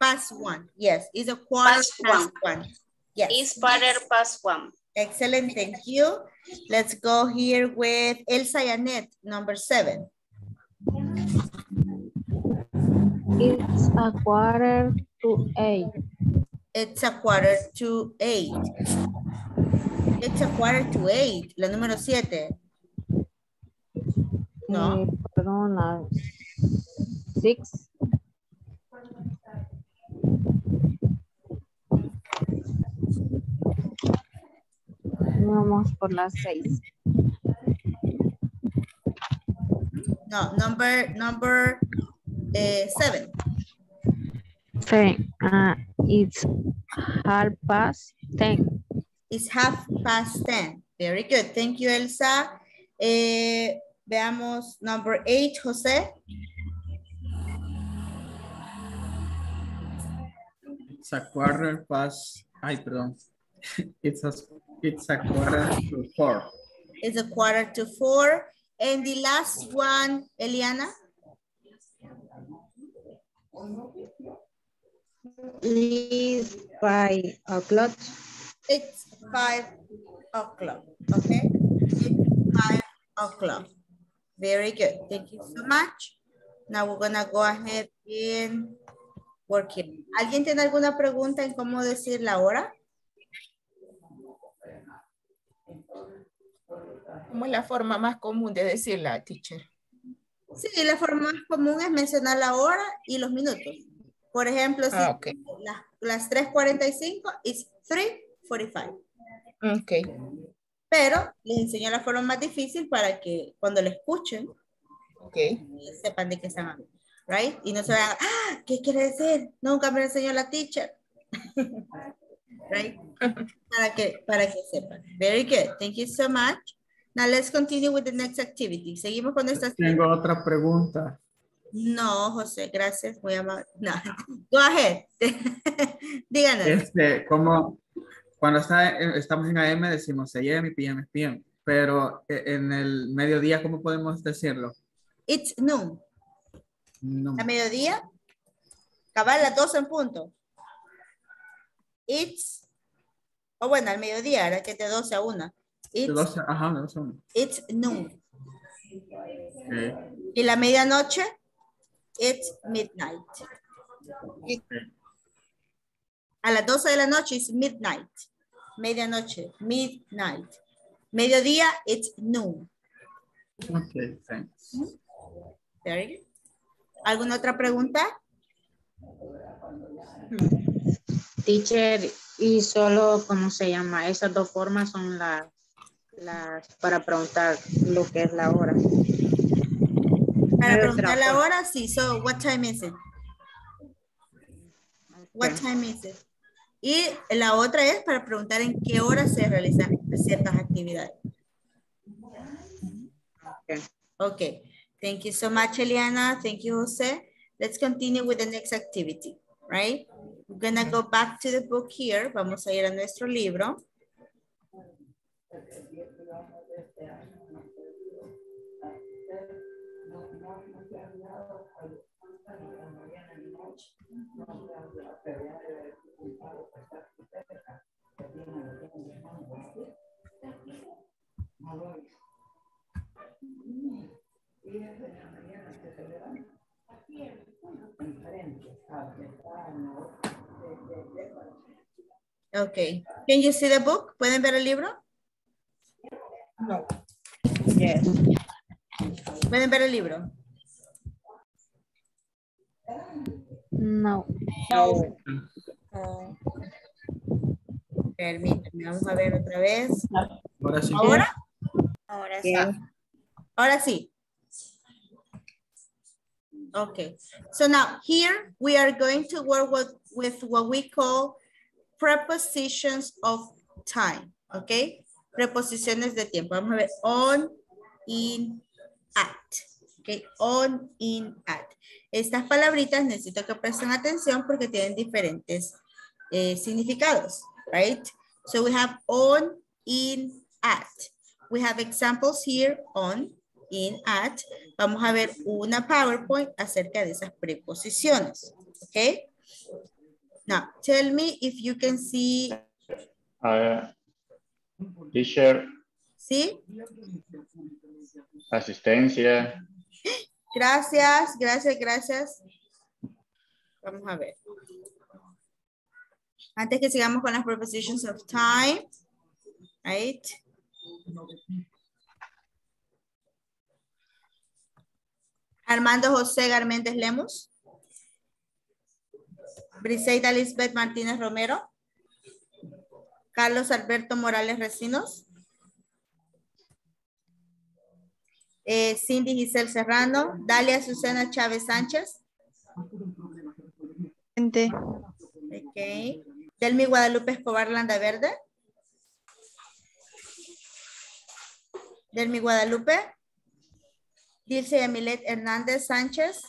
past one. Yes, it's a quarter Past past one. Yes. It's quarter past one. Excellent, thank you. Let's go here with Elsa Yanet, number seven. It's a quarter to eight. It's a quarter to eight. It's a quarter to eight, la número siete. No. Perdón, la six. Vamos por las seis. No, number, number eh, seven. Ten. Uh, it's half past ten. It's half past 10. Very good. Thank you, Elsa. Eh, veamos number eight, José. It's a quarter past, ay, perdón. [laughs] It's a, it's a quarter to four. It's a quarter to four. And the last one, Eliana. It's five o'clock. It's five o'clock, okay? It's five o'clock. Very good. Thank you so much. Now we're gonna go ahead and work it. ¿Alguien tiene alguna pregunta en cómo decir la hora? ¿Cómo es la forma más común de decirla, teacher? Sí, la forma más común es mencionar la hora y los minutos. Por ejemplo, si Ah, las, las 3.45 es 3.45. Ok. Pero les enseño la forma más difícil para que cuando lo escuchen, Ok. sepan de qué están hablando. Right? Y no se vean, ah, ¿qué quiere decir? Nunca me lo enseñó la teacher. [laughs] right? [laughs] Para que, para que sepan. Very good. Thank you so much. Now let's continue with the next activity. Seguimos con esta Tengo otra pregunta. No, José, gracias. Muy amable. No. Go ahead. [laughs] Díganos. Este, como cuando está, estamos en AM decimos AM y PM, PM, pero e- en el mediodía, ¿cómo podemos decirlo? It's noon. No. A mediodía. Cabal las 12 en punto. It's. O bueno, al mediodía, ahora que es de 12 a 1. De It's, 12, ajá, de 12 a una. it's noon. Ok, Y la medianoche, it's midnight. A las 12 de la noche es midnight. Medianoche, midnight. Mediodía, it's noon. ok, thanks. Very good. ¿Alguna otra pregunta? Teacher, y solo, ¿cómo se llama? Esas dos formas son las, las para preguntar lo que es la hora. Para preguntar la hora, sí. So, what time is it? What time is it? Y la otra es para preguntar en qué hora se realizan ciertas actividades. Okay. Thank you so much, Eliana. Thank you, Jose. Let's continue with the next activity, right? We're gonna go back to the book here. Vamos a ir a nuestro libro. Okay. Can you see the book? ¿Pueden ver el libro? No. Yes. ¿Pueden ver el libro? No. No. Permítanme, vamos a ver otra vez. Ahora sí. ¿Ahora? Ahora sí. Ahora sí. Okay. So now here we are going to work with, with what we call prepositions of time. Okay. Preposiciones de tiempo. Vamos a ver on, in, at. Okay. On, in, at. Estas palabritas necesito que presten atención porque tienen diferentes eh, significados. Right. So we have on, in, at. We have examples here on, in, at. Vamos a ver una PowerPoint acerca de esas preposiciones. Okay. Now, tell me if you can see, Uh, teacher, ¿sí? asistencia. Gracias, gracias, gracias. Vamos a ver. Antes que sigamos con las prepositions of time, right? Armando José Garméndez Lemos. Briseida Lisbeth Martínez Romero. Carlos Alberto Morales Recinos. eh, Cindy Giselle Serrano, Dalia Susana Chávez Sánchez. Presente. Ok. Delmi Guadalupe Escobar Landa Verde. Delmi Guadalupe. Dilce Yamilet Hernández Sánchez.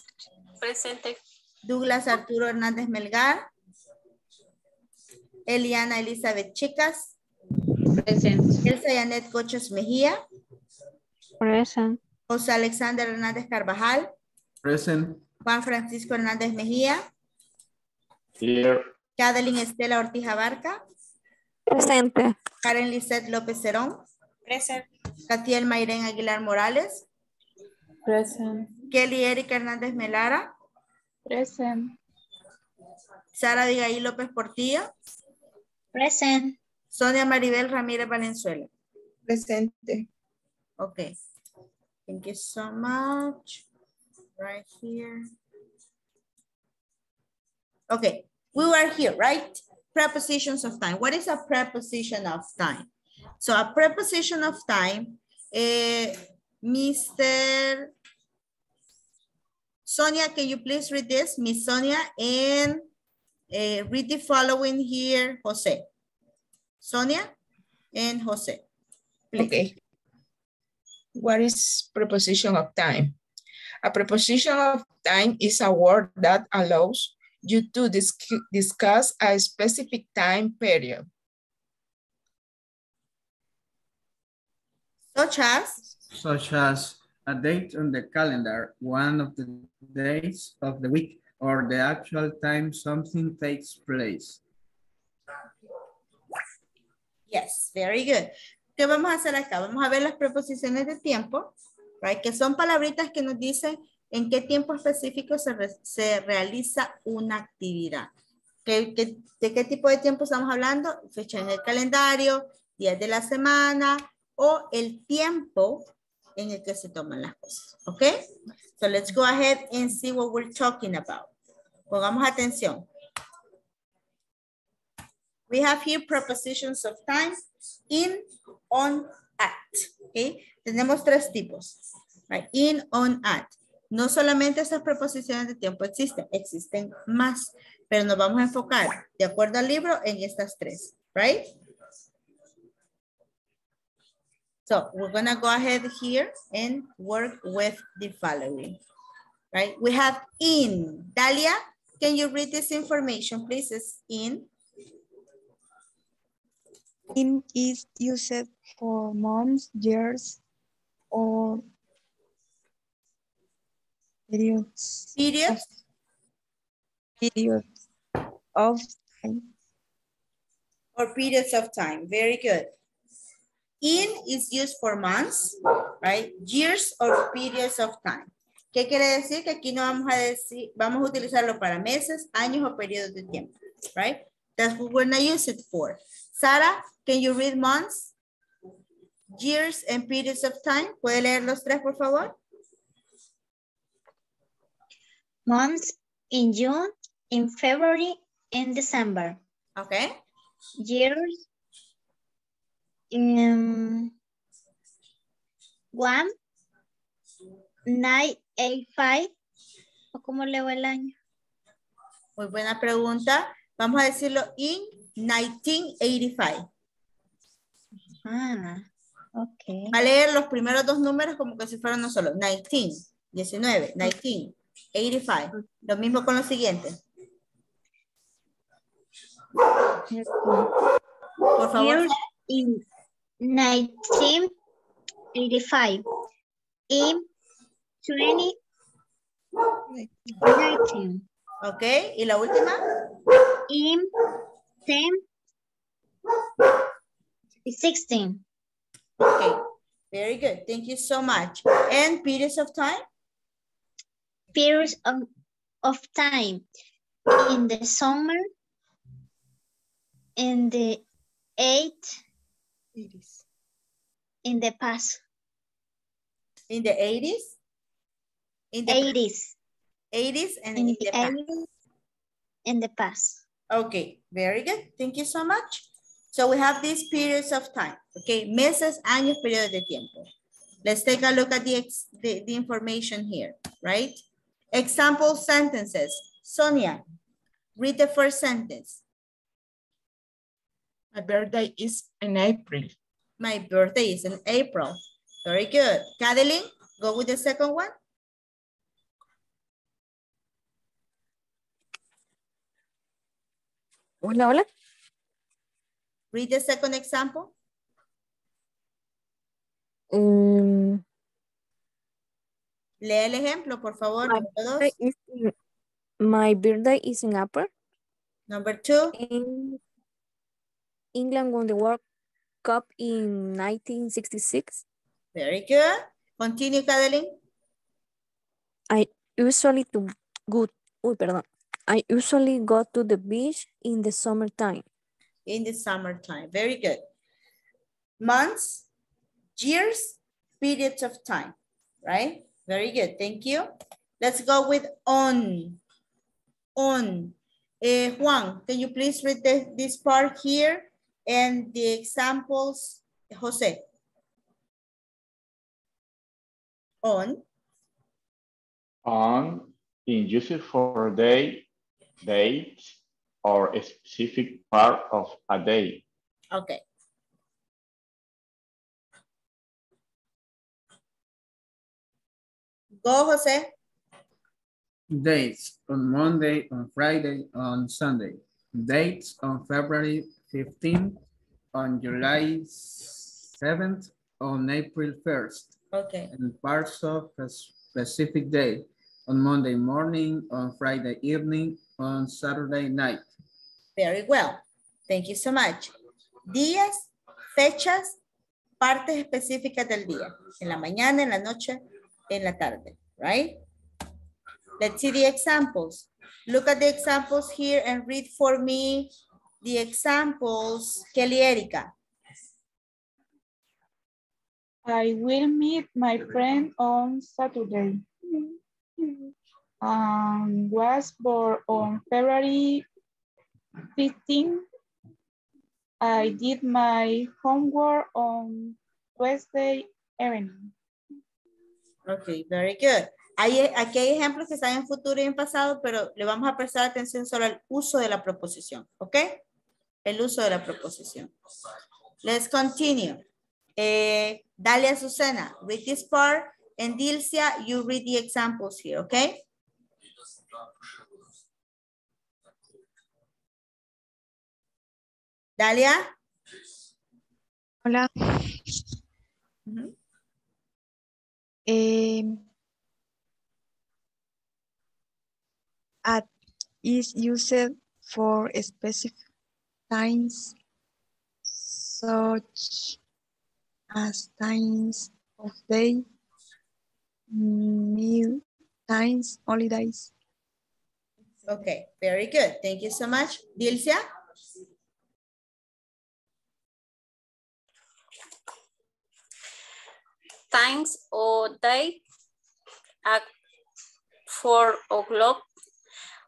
Presente. Douglas Arturo Hernández Melgar. Eliana Elizabeth Chicas. Presente. Elsa Yanet Coches Mejía. Present. José Alexander Hernández Carvajal. Present. Juan Francisco Hernández Mejía. Here. Kathleen Estela Ortiz Abarca. Presente. Karen Lisette López Cerón. Present. Catiel Mayren Aguilar Morales. Present. Kelly Erika Hernández Melara. Present. Sara Abigail López Portillo. Present. Sonia Maribel Ramírez Valenzuela. Presente. Okay. Thank you so much. Right here. Okay, we were here, right? Prepositions of time. What is a preposition of time? So a preposition of time, eh, Mr. Sonia, can you please read this? Miss Sonia, and eh, read the following here, Jose. Sonia and Jose. please. Okay. What is preposition of time? A preposition of time is a word that allows you to dis- discuss a specific time period. Such as, Such as a date on the calendar, one of the days of the week, or the actual time something takes place. yes, very good. ¿Qué vamos a hacer acá? Vamos a ver las preposiciones de tiempo, right? que son palabritas que nos dicen en qué tiempo específico se, re- se realiza una actividad. ¿Qué- qué- de qué tipo de tiempo estamos hablando? Fecha en el calendario, días de la semana o el tiempo en el que se toman las cosas. ¿Ok? So let's go ahead and see what we're talking about. Pongamos atención. We have here prepositions of time in, on, at. ¿ok? Tenemos tres tipos. right? In, on, at. No solamente estas preposiciones de tiempo existen, existen más, pero nos vamos a enfocar, de acuerdo al libro, en estas tres, right? So we're gonna go ahead here and work with the following, right? We have in. Dalia, can you read this information, please? It's in. In is used for months, years, or periods. Periods. Periods of time. or periods of time. Very good. In is used for months, right? Years or periods of time. ¿Qué quiere decir? Que aquí no vamos a decir, vamos a utilizarlo para meses, años o periodos de tiempo, right? That's what we're gonna use it for. Sara, can you read months, years and periods of time? ¿Puede leer los tres, por favor? Months in June, in February, and December. Okay. Years in one, nine, eight, five. ¿O cómo leo el año? Muy buena pregunta. Vamos a decirlo in 1985. Ah, ok. Va a leer los primeros dos números como que si fueran no solo. 19, 19, 19, 85. Lo mismo con los siguientes. Por favor. In 1985. In 2019. Ok, y la última. In 10, 16. Ok, very good. Thank you so much. And periods of time? Periods of, of time. In the summer, in the eight, in the past. In the 80s? In the 80s. 80s and In in the the past. 80s, in the past. Okay, very good. Thank you so much. So we have these periods of time. Okay, meses, años, periodos de tiempo. Let's take a look at the, ex- the, the information here, right? Example sentences. Sonia, read the first sentence. My birthday is in April. My birthday is in April. Very good. Kadeline, go with the second one. Hola, hola. Read the second example. Mm, Lee el ejemplo, por favor. my, birthday is in, my birthday is in April. Number two. In England won the World Cup in 1966. Very good. Continue, Kadeline. I usually to go, uy, perdón. I usually go to the beach in the summertime. In the summertime. Very good. Months, years, periods of time, right? Very good. Thank you. Let's go with on. On. Eh, Juan, can you please read the- this part here and the examples? Jose. On. on in used for day, date, or a specific part of a day. Okay. Go, Jose. Dates on Monday, on Friday, on Sunday. Dates on February 15th, on July 7th, on April 1st. Okay. And parts of a specific day on Monday morning, on Friday evening, on Saturday night. Very well. Thank you so much. Días, fechas, partes específicas del día. En la mañana, en la noche, en la tarde, right? Let's see the examples. Look at the examples here and read for me the examples. Kelly Erica. I will meet my friend on Saturday. Um, was born on February 15. I did my homework on Wednesday evening. Ok, very good. Hay, aquí hay ejemplos que están en futuro y en pasado, pero le vamos a prestar atención solo al uso de la proposición, ¿ok? El uso de la proposición. Let's continue. Eh, Dalia Susana, read this part, and Dilcia, you read the examples here, okay? Dalia? Hola. Em, at is used for specific times such as times of day, meal times, holidays. Okay, very good. Thank you so much. Dilcia? Times or day at four o'clock.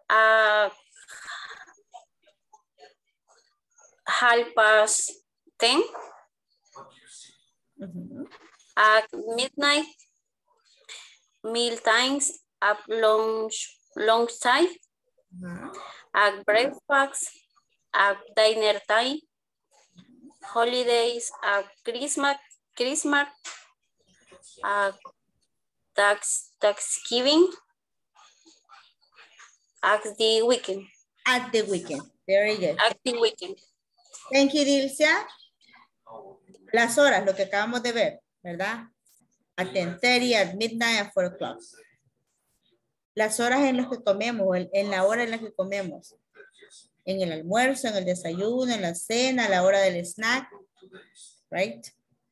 At half past ten. Mhm. at midnight meal times at lunch lunch time. Mhm. at breakfast at dinner time. Holidays at christmas christmas at tax thanksgiving at the weekend At the weekend. Very good. at the weekend Thank you, Dilcia. Las horas, lo que acabamos de ver, ¿verdad? At 10.30, at midnight, at 4 o'clock. Las horas en las que comemos, en la hora en la que comemos. En el almuerzo, en el desayuno, en la cena, a la hora del snack, right?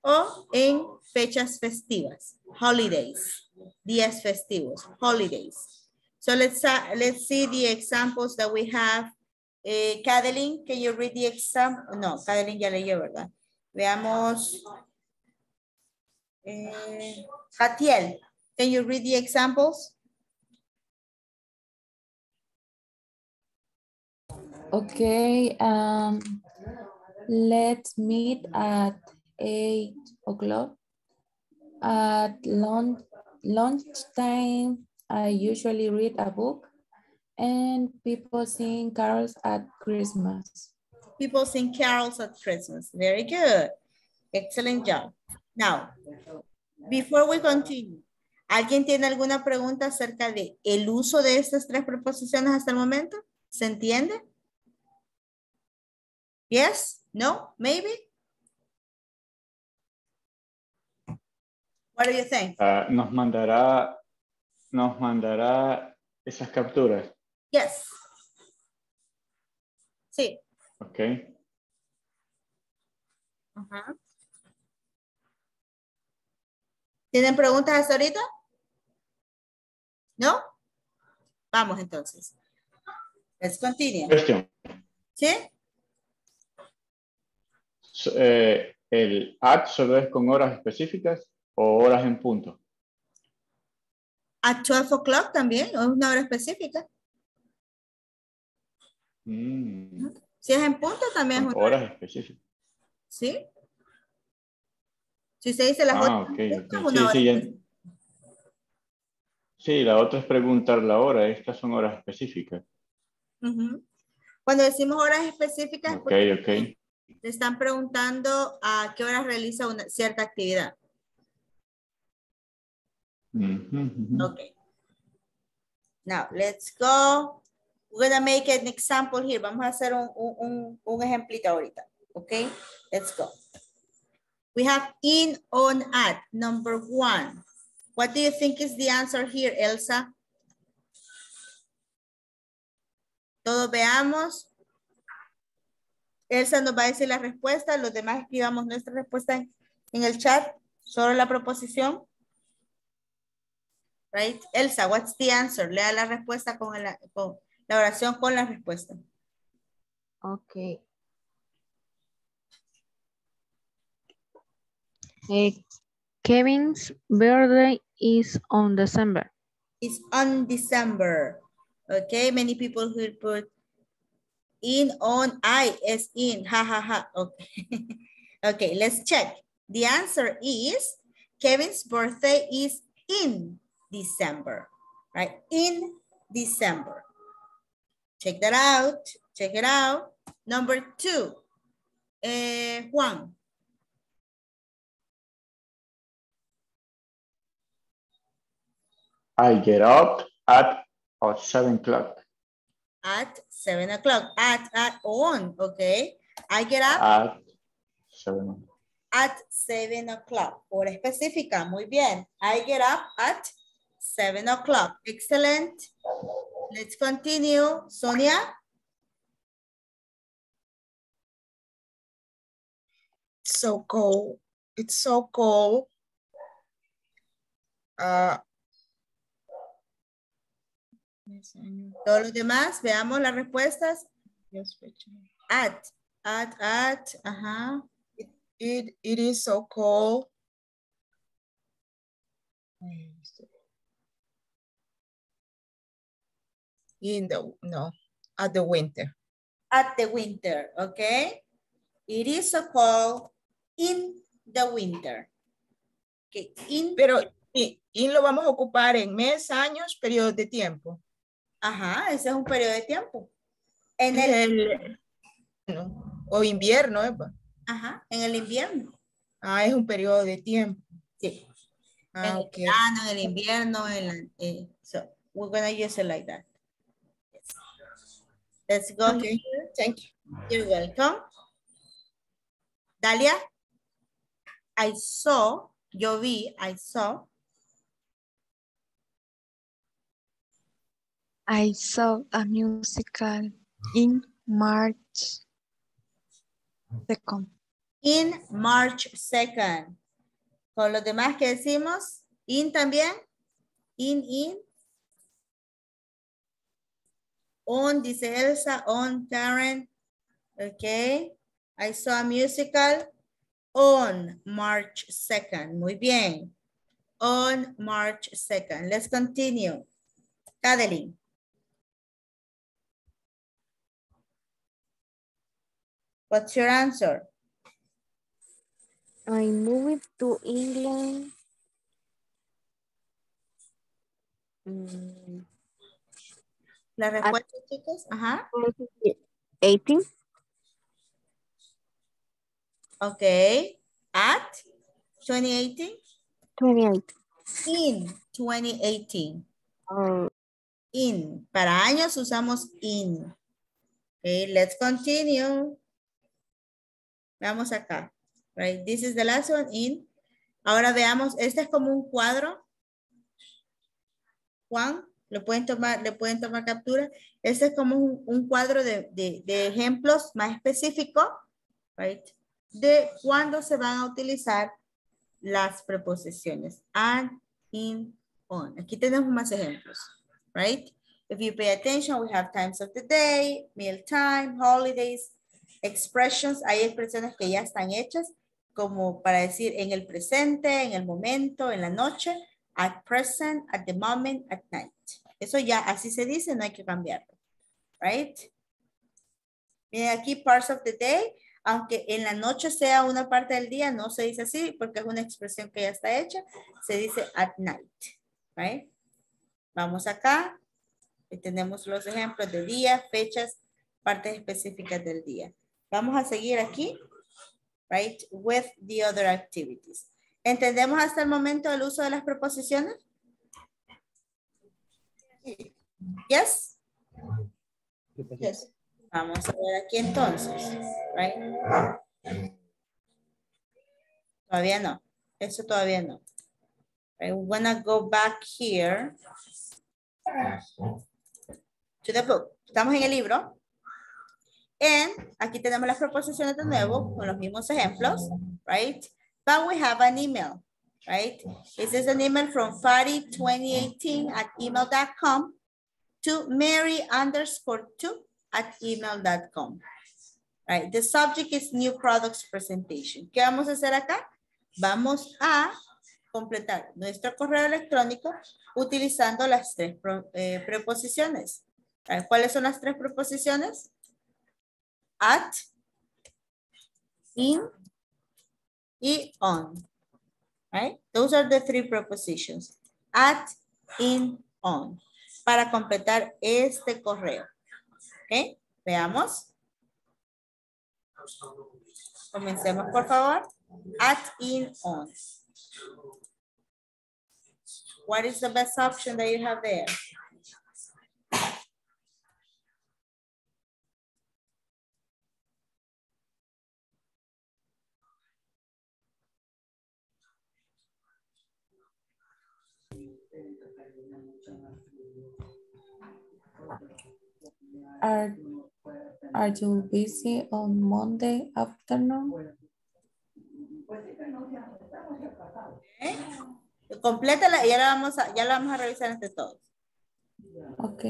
O en fechas festivas, holidays, días festivos, holidays. So let's, uh, let's see the examples that we have eh, Kadeline, can you read the exam? No, Kadeline ya leyó, ¿verdad? Veamos. Eh, Jatiel, can you read the examples? Okay, um, let's meet at eight o'clock. At lunch, lunchtime, I usually read a book and people sing carols at Christmas. People sing carols at Christmas. Very good. Excellent job. Now, before we continue, ¿alguien tiene alguna pregunta acerca de el uso de estas tres preposiciones hasta el momento? ¿Se entiende? Yes? No? Maybe? What do you think? Ah, nos mandará, nos mandará esas capturas. Yes. Sí. Ok. Ajá. ¿Tienen preguntas hasta ahorita? ¿No? Vamos entonces. Let's continue. Cuestión. ¿Sí? So- eh, ¿El at solo es con horas específicas o horas en punto? At 12 o'clock también, o es una hora específica. Mm, Si es en punto, también es una hora. horas específicas. ¿Sí? Si se dice las Ah, ocho ok, en ok. punto, es una Sí, sí, ya- sí, la otra es preguntar la hora. Estas son horas específicas. Ujú. Cuando decimos horas específicas, Ok, porque ok. te están preguntando a qué horas realiza una cierta actividad. Okay. Now, let's go. We're gonna make an example here. Vamos a hacer un, un, un ejemplito ahorita. Okay, let's go. We have in, on, at, number one. What do you think is the answer here, Elsa? Todos veamos. Elsa nos va a decir la respuesta. Los demás escribamos nuestra respuesta en, en el chat. Solo la proposición. Right? Elsa, what's the answer? Lea la respuesta con, el- con la oración con la respuesta. Okay. Eh, Kevin's birthday is on December. It's on December. Okay, many people who put in, on, I is in, ha ha ha. Okay, [laughs] okay, let's check. The answer is Kevin's birthday is in December, right? In December. Check that out, check it out. Number two, eh, Juan. I get up at at seven o'clock. At seven o'clock, at, at, on, okay? I get up At seven. at seven o'clock. Hora específica, muy bien. I get up at seven o'clock. Excellent. Let's continue. Sonia, It's so cold. It's so cold. Uh, todos los demás, veamos las respuestas. At, at, at, ajá. it, it is so cold. In the, no, at the winter. At the winter, okay? It is so cold in the winter. Okay, in, Pero, y, y lo vamos a ocupar en mes, años, periodos de tiempo. ajá, ese es un periodo de tiempo. En el, El- no, o invierno, Eva. ajá, en el invierno. Ah, es un periodo de tiempo. Sí. en Ah, el verano, en el invierno, en la, eh, so we're gonna use it like that. Let's go Okay. here. Thank you. You're welcome. Dalia, I saw, yo vi, I saw, I saw a musical in March 2nd. in March 2nd. Con los demás que decimos, in también, in, in. On, dice Elsa, on, Karen. Okay. I saw a musical on March 2nd. Muy bien. On March 2nd. Let's continue. Adeline. What's your answer? I moved to England. Mm. La respuesta, chicos. Ajá. 18. Ok. At 2018. 28. In 2018. Oh, In. Para años usamos in. Okay, let's continue. Vamos acá. Right, this is the last one in. Ahora veamos, este es como un cuadro. Juan, lo pueden tomar, le pueden tomar captura. Este es como un, cuadro de, de- de ejemplos más específicos, right? De cuándo se van a utilizar las preposiciones and, in, on. Aquí tenemos más ejemplos, right? If you pay attention, we have times of the day, meal time, holidays, expressions. Hay expresiones que ya están hechas, como para decir en el presente, en el momento, en la noche, at present, at the moment, at night. Eso ya así se dice, no hay que cambiarlo, right? Miren aquí, parts of the day, aunque en la noche sea una parte del día, no se dice así porque es una expresión que ya está hecha, se dice at night, right? Vamos acá, y tenemos los ejemplos de día, fechas, partes específicas del día. Vamos a seguir aquí, right, with the other activities. ¿Entendemos hasta el momento el uso de las preposiciones? Yes? Yes. Vamos a ver aquí entonces, right? Todavía no. Eso todavía no. I wanna go back here to the book. Estamos en el libro. And aquí tenemos las proposiciones de nuevo con los mismos ejemplos, right? But we have an email, right? This is an email from Fari2018 at email.com to Mary underscore two at email.com. Right, the subject is new products presentation. ¿Qué vamos a hacer acá? Vamos a completar nuestro correo electrónico utilizando las tres eh, preposiciones. ¿Cuáles son las tres preposiciones? At, in, y on. Right? Those are the three prepositions. At, in, on. Para completar este correo. ¿Ok? Veamos. Comencemos, por favor. At, in, on. What is the best option that you have there? Are, are you busy on Monday afternoon? ¿Eh? Complétala y ya la vamos a, ya la vamos a revisar entre todos. Ok.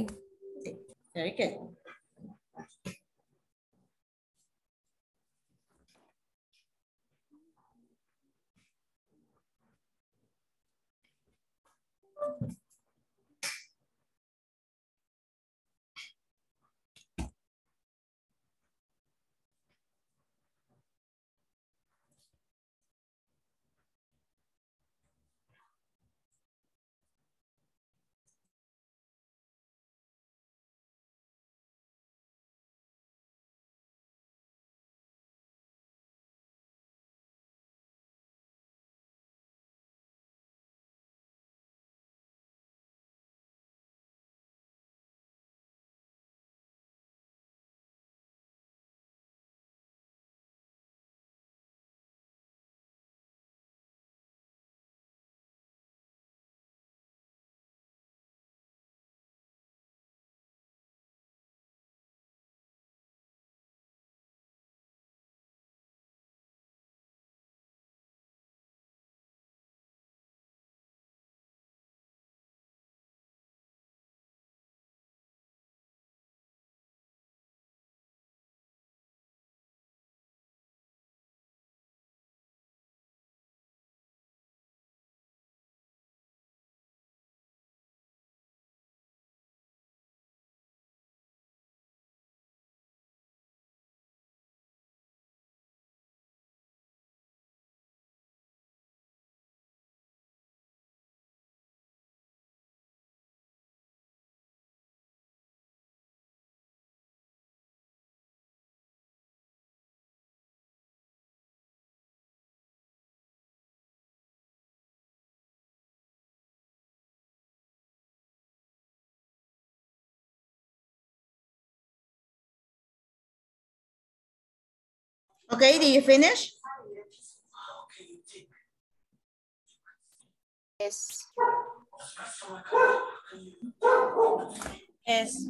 Sí. Very good. Okay, did you finish? Yes. Yes.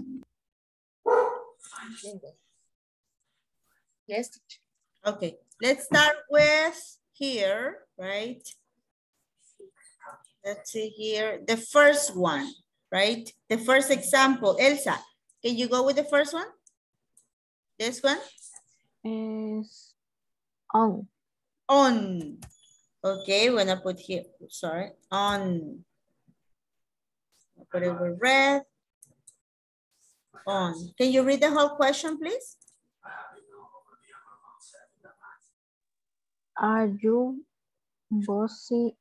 Yes. Okay, let's start with here, right? Let's see here, the first one, right? The first example, Elsa, can you go with the first one? This one? Is on. On. Okay, when I put here, sorry, on. I'll put it with red. On. Can you read the whole question, please? Are you busy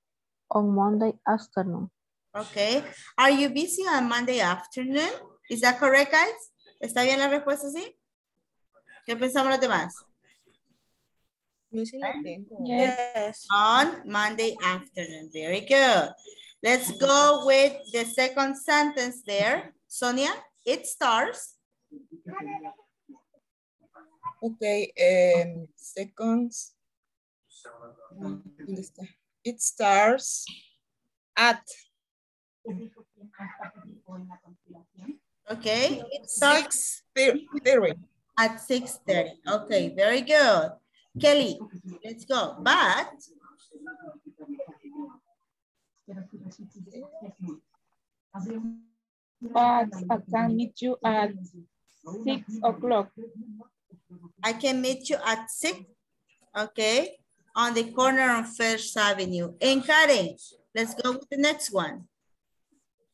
on Monday afternoon? Okay. Are you busy on Monday afternoon? Is that correct, guys? ¿Está bien la respuesta, sí? ¿Qué pensamos los demás? Yo sí la tengo. Yes. On Monday afternoon. Very good. Let's go with the second sentence there. Sonia, it starts. Okay, um, seconds. It starts at Okay, it starts six thirty. At 6.30. Okay, very good. Kelly, let's go. But But I can meet you at six o'clock. I can meet you at 6, okay, on the corner of First Avenue. And Karen, let's go with the next one.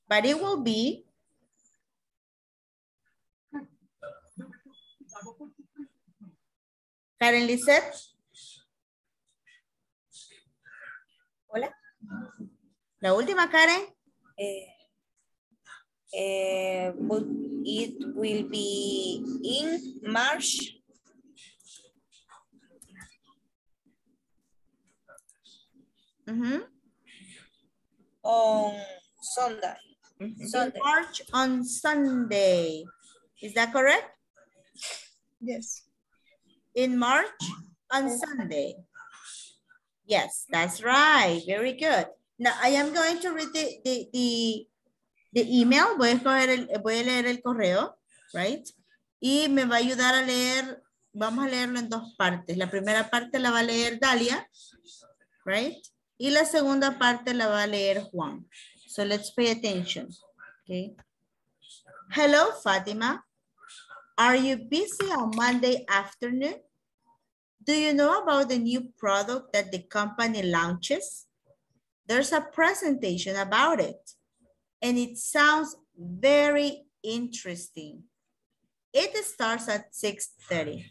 But it will be Karen Lisette. Hola. La última, Karen. Eh, eh, but it will be in March. Mhm. On Sunday. In Sunday. March on Sunday. Is that correct? Yes. In March on Sunday. Yes, that's right. Very good. Now I am going to read the, the, the, email. El, voy a leer el correo, right? Y me va a ayudar a leer, vamos a leerlo en dos partes. La primera parte la va a leer Dalia, right? Y la segunda parte la va a leer Juan. So let's pay attention, okay? Hello, Fatima. Are you busy on Monday afternoon? Do you know about the new product that the company launches? There's a presentation about it, and it sounds very interesting. It starts at 6.30.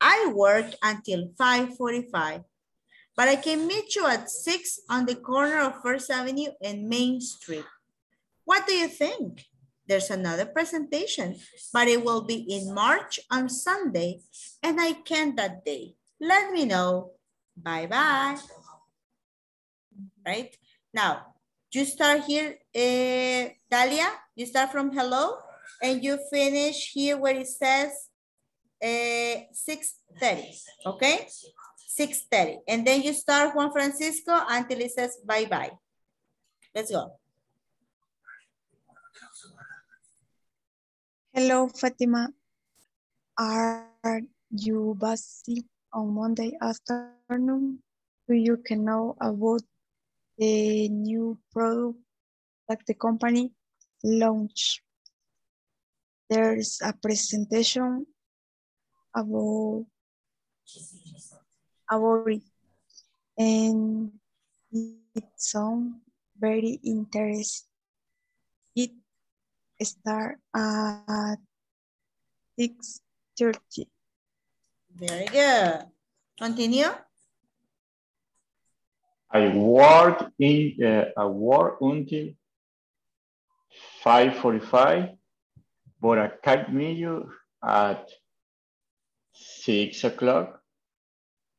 I work until 5.45, but I can meet you at 6 on the corner of First Avenue and Main Street. What do you think? There's another presentation, but it will be in March on Sunday, and I can that day. Let me know. Bye-bye. Right? Now, you start here, uh, Dalia, you start from hello, and you finish here where it says uh, 6.30, okay? 6.30, and then you start Juan Francisco until it says bye-bye. Let's go. Hello, Fatima. Are you busy on Monday afternoon? Do you can know about the new product that the company launched? There's a presentation about, about it. And it sounds very interesting. It start at 6.30. Very good. Continue. I work in uh, I work until 5:45, but I can meet you at six o'clock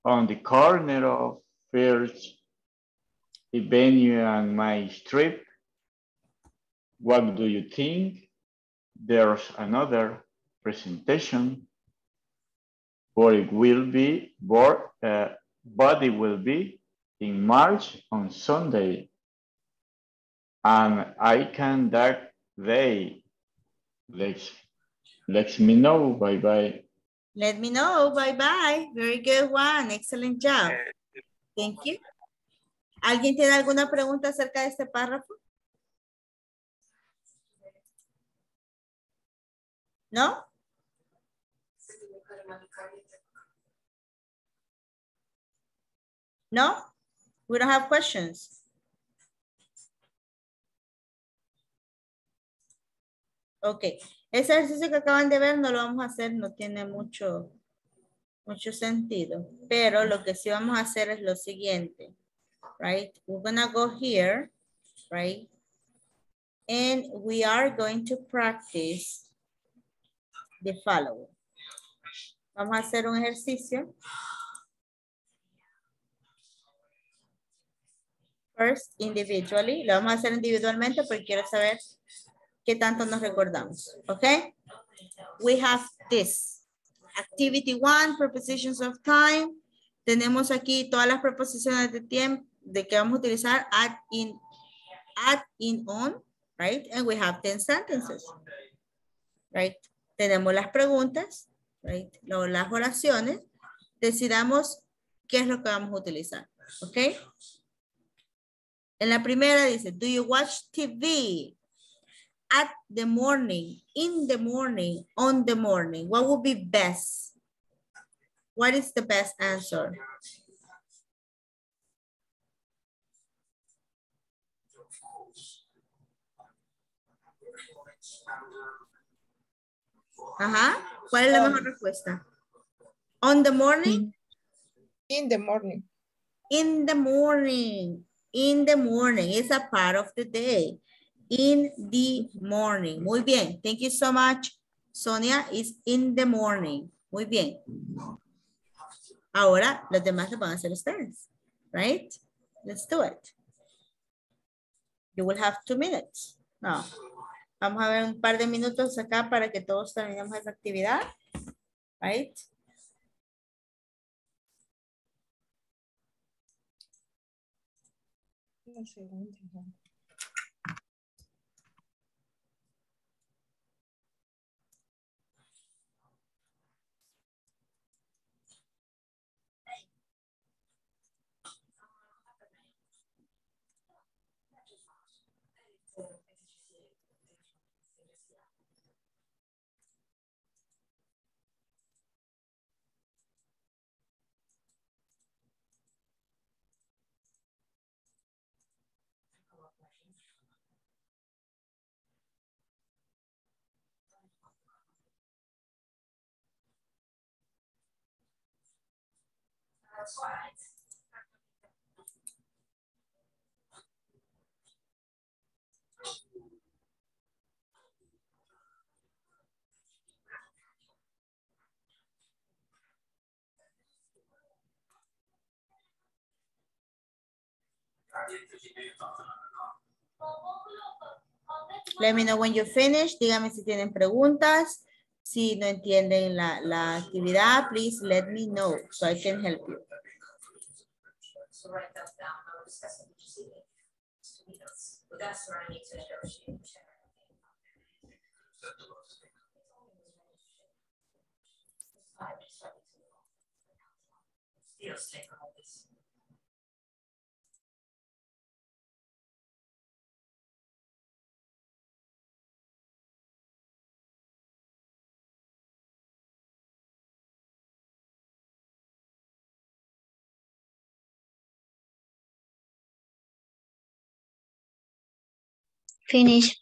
on the corner of First Avenue and my strip. What do you think? There's another presentation but it will be, but, uh, but it will be in March on Sunday. And I can that day. Let's, let me know. Bye bye. Let me know. Bye-bye. Very good one. Excellent job. Thank you. ¿Alguien tiene alguna pregunta acerca de este párrafo? ¿No? No? We don't have questions. Ok. Ese ejercicio que acaban de ver no lo vamos a hacer, no tiene mucho, mucho sentido. Pero lo que sí vamos a hacer es lo siguiente. Right? We're gonna go here, right? And we are going to practice the following. Vamos a hacer un ejercicio. First, individually. Lo vamos a hacer individualmente porque quiero saber qué tanto nos recordamos. Okay? We have this. Activity one, prepositions of time. Tenemos aquí todas las preposiciones de tiempo de que vamos a utilizar at, in, at, in, on, right? And we have 10 sentences, right? Tenemos las preguntas, right? Las oraciones. Decidamos qué es lo que vamos a utilizar, ¿ok? En la primera dice, do you watch TV? At the morning, in the morning, on the morning. What would be best? What is the best answer? Ajá. ¿Cuál es la mejor respuesta? On the morning? In the morning. In the morning. In the morning. It's a part of the day. In the morning. Muy bien. Thank you so much. Sonia is in the morning. Muy bien. Ahora, los demás lo van a hacer ustedes. Right? Let's do it. You will have two minutes. No. Vamos a ver un par de minutos acá para que todos terminemos esa actividad. Right? Let me know when you finish. Dígame si tienen preguntas. Si no entienden la, la actividad, please let me know so I can help you. to write that down or discuss it with your senior. But that's where I need to negotiate with this. Finish.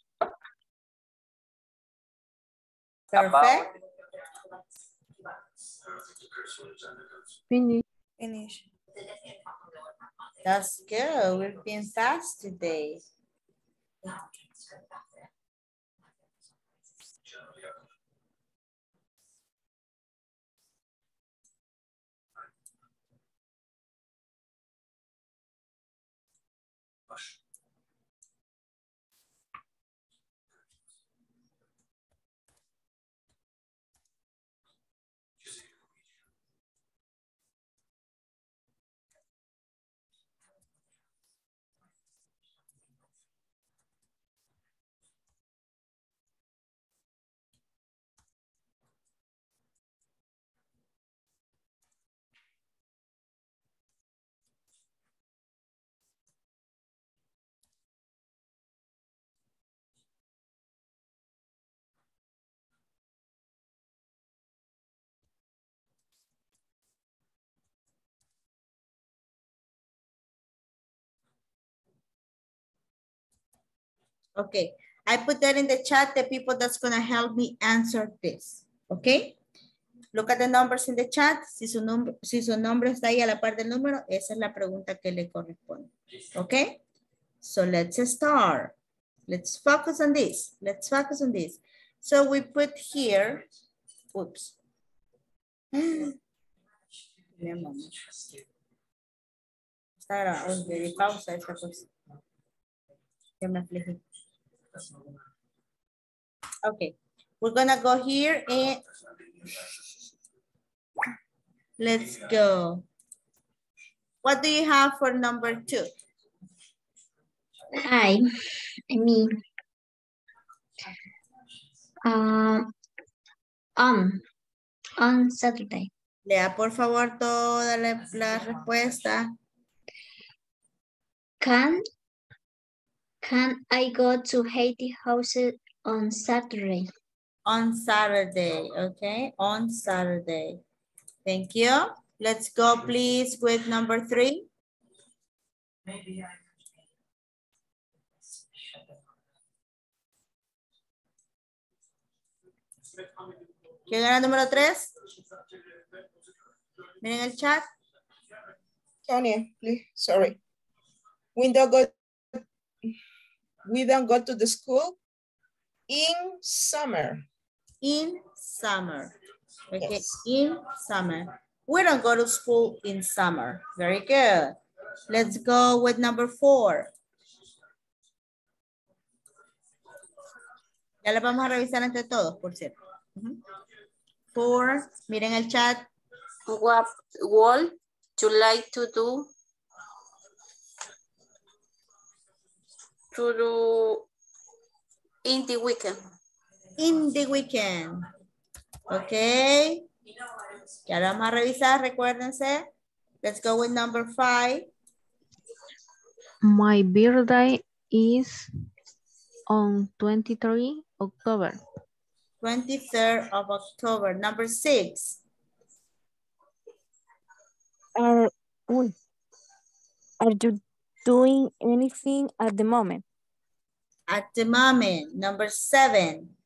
Perfect. Finish. Finish. That's good. We've been fast today. Okay, I put that in the chat, the people that's gonna help me answer this, okay? Look at the numbers in the chat. Si su, nombre, si su nombre está ahí a la par del número, esa es la pregunta que le corresponde, okay? So let's start. Let's focus on this. Let's focus on this. So we put here, oops. [gasps] Di pausa esta cosa. Me afligí. Okay, we're gonna go here and let's go. What do you have for number two? I, me. Um, um, on Saturday. Lea por favor toda la, la respuesta. Can can I go to Haiti house on Saturday? On Saturday, okay? On Saturday. Thank you. Let's go please with number three. Maybe ¿Quién era el número tres? Miren el chat. Sonia, please, sorry. We don't go, we don't go to the school in summer. In summer. Okay, Yes. in summer. We don't go to school in summer. Very good. Let's go with number four. Ya la vamos a revisar entre todos, por cierto. Ujú. Four, miren el chat. What would you like to do? To do in the weekend. In the weekend. Ok. Ya lo vamos a revisar, recuérdense. Let's go with number five. My birthday is on 23 October. 23rd of October. Number six. Are, uy, are you doing anything at the moment? At the moment. Number seven.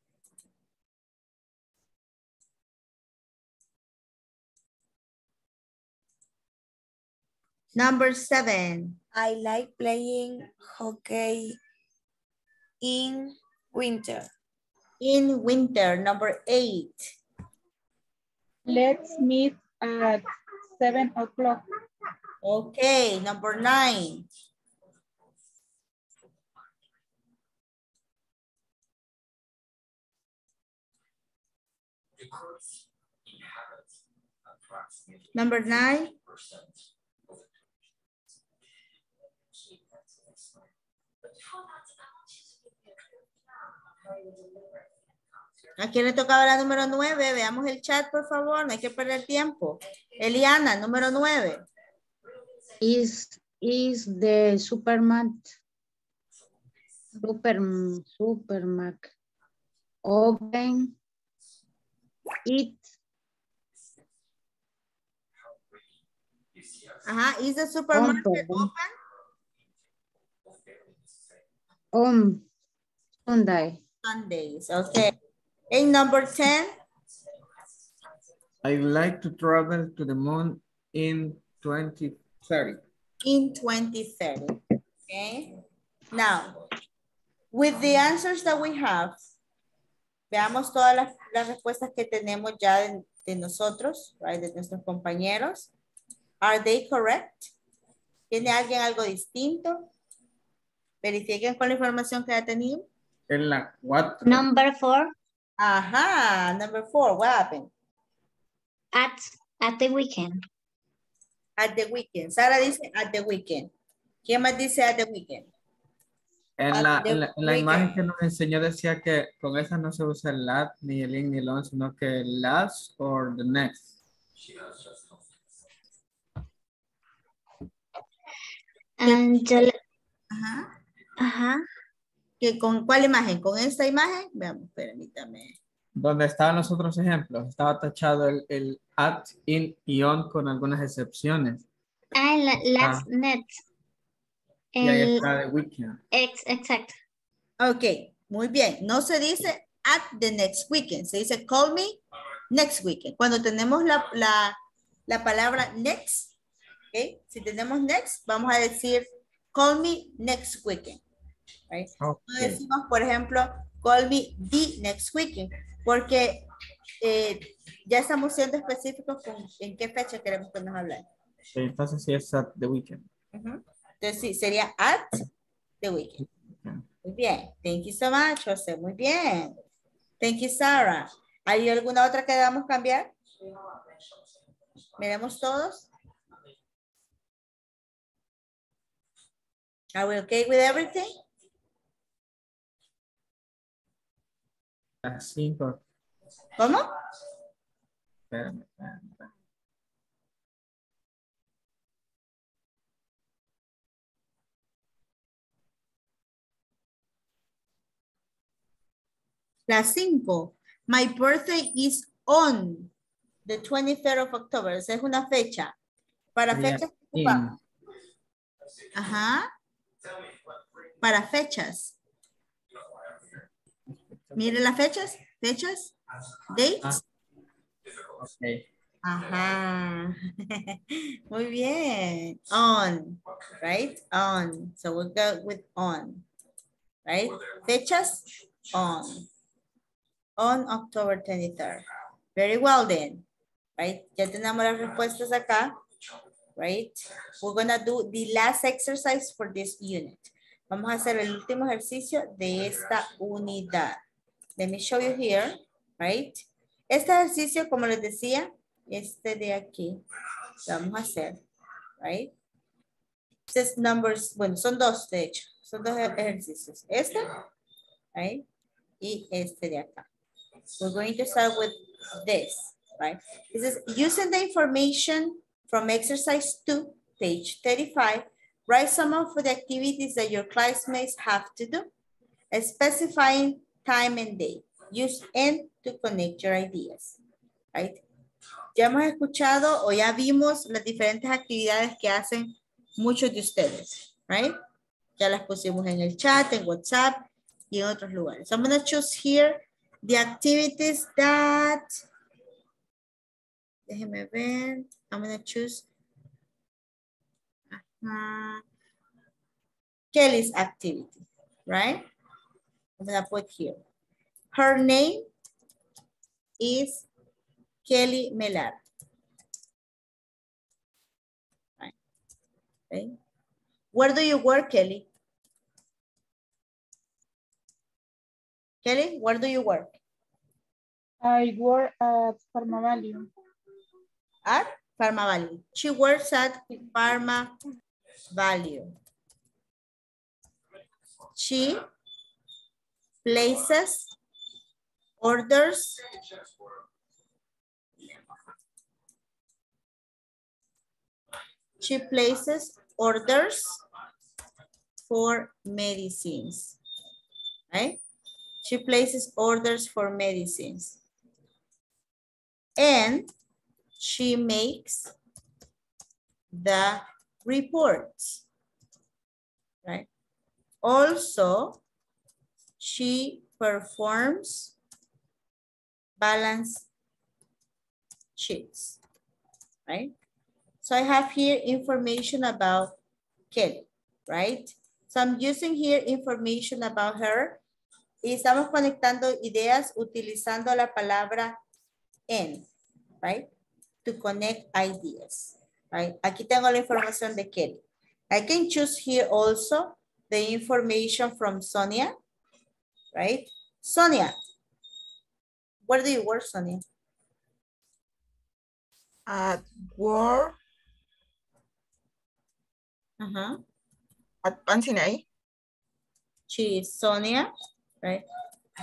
Number seven. I like playing hockey in winter. In winter. Number eight. Let's meet at seven o'clock. Okay. Number nine. Number nine. ¿A quién le tocaba la número nueve? Veamos el chat, por favor. No hay que perder tiempo. Eliana, número nueve. Is is the Superman Super Supermac open it Ajá. Is the supermarket open? on Sunday. Sundays. Okay. In number 10. I like to travel to the moon in 2030. in 2030. Okay. Now, with the answers that we have, veamos todas las, las respuestas que tenemos ya de, de nosotros, right, de nuestros compañeros. Are they correct? ¿Tiene alguien algo distinto? Verifiquen con la información que ha tenido. En la 4. Number four, Ajá, number four, what happened? at, at the weekend. At the weekend. Sara dice at the weekend. ¿Quién más dice at the weekend? En la, At en la, en la weekend. imagen que nos enseñó decía que con esa no se usa el lat, ni el in, ni el on, sino que el last or the next. And the, Ajá. ajá, ¿Que ¿Con cuál imagen? ¿Con esta imagen? Veamos, permítame. Donde estaban los otros ejemplos, estaba tachado el, el at, in y on con algunas excepciones. and la- last net. Y ahí El, está the weekend. ex, exacto. Ok, muy bien. No se dice at the next weekend. Se dice call me next weekend. Cuando tenemos la, la, la palabra next, okay, si tenemos next, vamos a decir call me next weekend. Right? No Okay. decimos, por ejemplo, call me the next weekend, porque eh, ya estamos siendo específicos con en qué fecha queremos que nos hablen. Entonces sí es at the weekend. Ujú. Entonces sí, sería at the weekend. Muy bien. Thank you so much, José. Muy bien. Thank you, Sarah. ¿Hay alguna otra que debamos cambiar? Miremos todos. Are we okay with everything? Cinco. ¿Cómo? Las cinco. My birthday is on the 23rd of October. Esa es una fecha. Para fechas. Ajá. Para fechas. Mire las fechas. Fechas. Dates. Ajá. [laughs] Muy bien. On, right? On. So we'll go with on, right? Fechas, on. On October 23rd. Very well then, right? Ya tenemos las respuestas acá, right? We're gonna do the last exercise for this unit. Vamos a hacer el último ejercicio de esta unidad. Let me show you here, right? Este ejercicio, como les decía, este de aquí, vamos a hacer, right? This numbers, bueno, son dos de hecho, son dos ejercicios. Este, right? Y este de acá. We're going to start with this, right? This is using the information from exercise two, page 35, write some of the activities that your classmates have to do, specifying time and date. Use N to connect your ideas, right? Ya hemos escuchado o ya vimos las diferentes actividades que hacen muchos de ustedes, right? Ya las pusimos en el chat, en WhatsApp y en otros lugares. I'm gonna choose here the activities that, déjeme ver, I'm gonna choose uh, Kelly's activity, right? I'm gonna put here. Her name is Kelly Melar. Right. Okay. Where do you work, Kelly? Kelly, where do you work? I work at Pharma Value. At Pharma Value. She works at Pharma Value. She places orders she places orders for medicines, right? She places orders for medicines. And she makes the reports, right? Also, she performs balance sheets, right? So I have here information about Kelly, right? So I'm using here information about her. Y estamos conectando ideas utilizando la palabra en, right? To connect ideas, right? Aquí tengo la información de Kelly. I can choose here also the information from Sonia, right? Sonia, where do you work, Sonia? At work Uh-huh. at Pansinay. She is Sonia, right?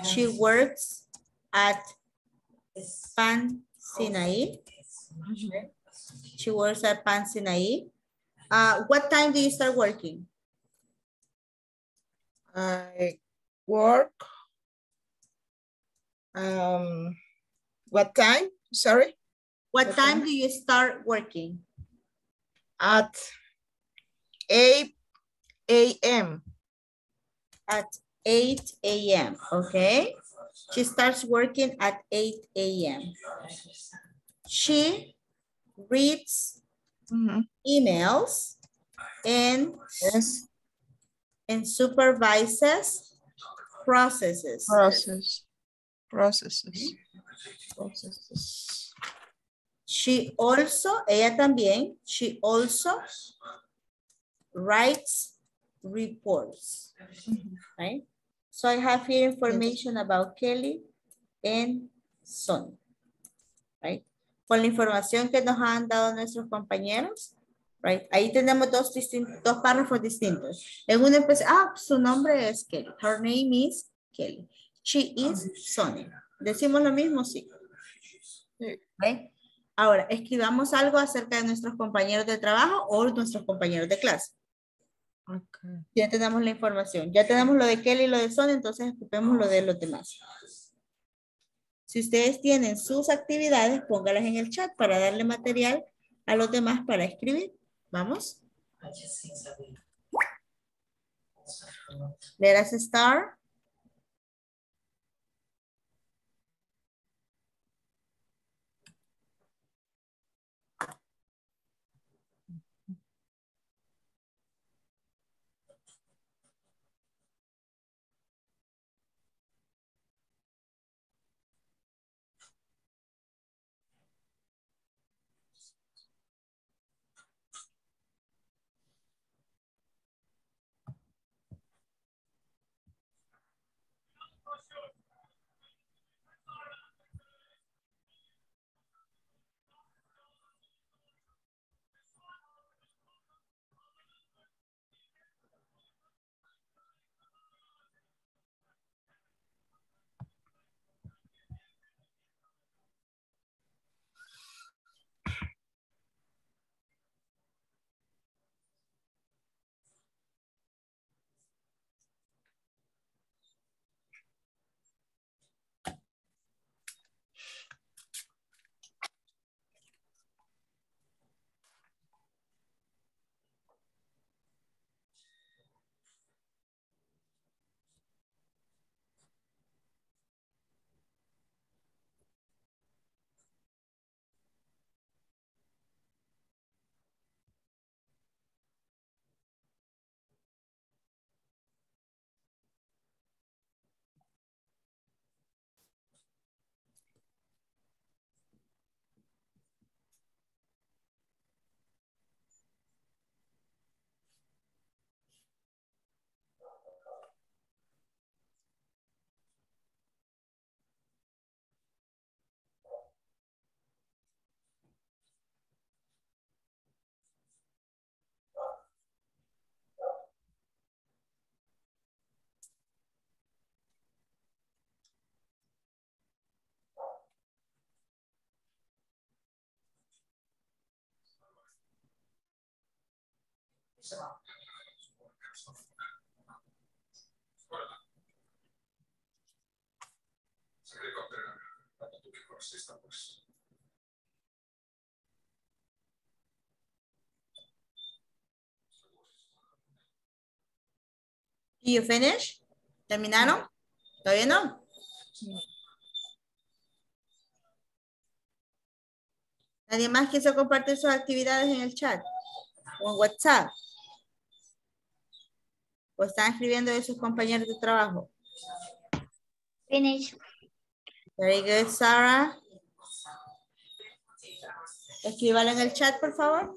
She works at Pan Sinai. She works at Pan Sinai. Uh, what time do you start working? I work. Um, what time? Sorry. What time do you start working? At 8 a.m. At 8 a.m., okay? She starts working at 8 a.m. She reads mm-hmm. emails and, and supervises processes. Process. Processes. Mm-hmm. Processes. She also, ella también, she also writes reports, mm-hmm. right? So I have here information about Kelly and Son, right? Con la información que nos han dado nuestros compañeros, right? Ahí tenemos dos, distintos, dos párrafos distintos. En uno empecé, ah, su nombre es Kelly. Her name is Kelly. She is Sonny. ¿Decimos lo mismo? Sí. ¿Right? Ahora, escribamos algo acerca de nuestros compañeros de trabajo o nuestros compañeros de clase. Okay. Ya tenemos la información. Ya tenemos lo de Kelly y lo de Son, entonces ocupemos lo de los demás. Si ustedes tienen sus actividades, póngalas en el chat para darle material a los demás para escribir. Vamos. Let us start. You finish? ¿Terminaron? ¿Todavía no? ¿Nadie más quiso compartir sus actividades en el chat? ¿O en WhatsApp? ¿O están escribiendo de sus compañeros de trabajo? Finish. Very good, Sarah. Escríbalo en el chat, por favor.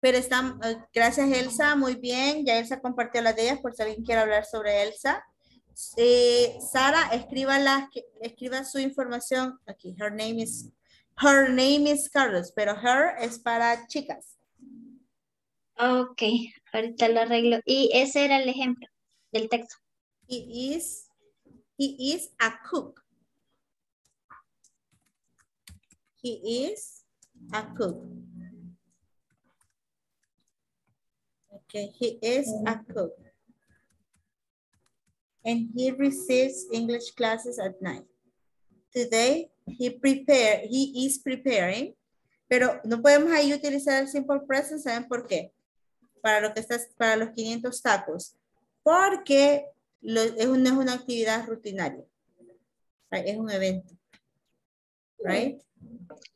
Pero están, eh, gracias Elsa, muy bien. Ya Elsa compartió las de ellas por si alguien quiere hablar sobre Elsa. Eh, Sara, escriba, la, escriba su información aquí. Her name is, her name is Carlos, pero her es para chicas. Ok, ahorita lo arreglo. Y ese era el ejemplo del texto. He is, he is a cook. He is a cook. Okay, he is a cook. And he receives English classes at night. Today, he prepare, he is preparing, pero no podemos ahí utilizar el simple present, ¿saben por qué? Para lo que estás, para los 500 tacos. Porque lo, es, una, es una actividad rutinaria. Es un evento. Right?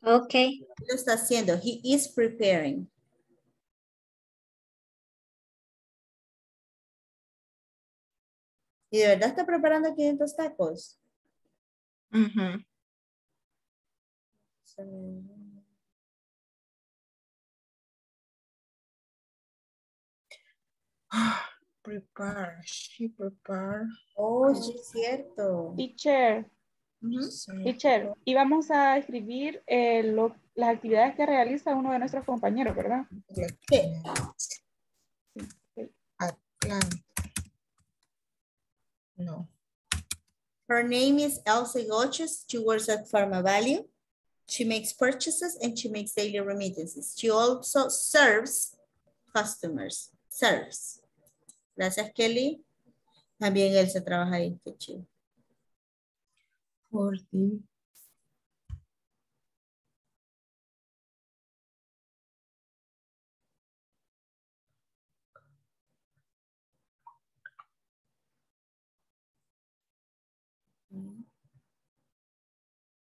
Okay. Lo está haciendo. He is preparing. ¿Y de verdad está preparando 500 tacos? Ujú. Prepare, she prepare. Oh, sí es cierto. Teacher, teacher, y vamos a escribir eh, lo- las actividades que realiza uno de nuestros compañeros, ¿verdad? ¿Qué? Atlanta. No. Her name is Elsa Goches. She works at Pharma Value. She makes purchases and she makes daily remittances. She also serves customers. Serves. Gracias, Kelly. También él se trabaja ahí. Qué chido. Forty.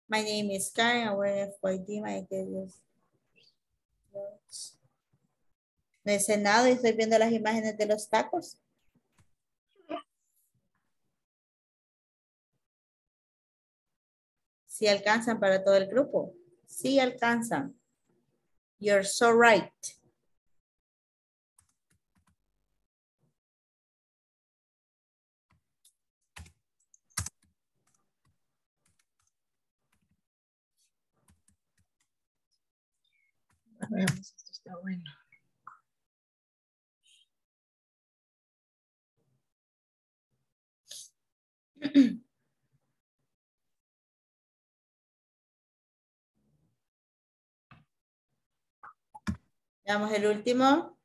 My name is Karen. I work for No hice nada y estoy viendo las imágenes de los tacos. Sí alcanzan para todo el grupo. Sí alcanzan. You're so right. Veamos, esto está bueno. [clears throat] Veamos el último.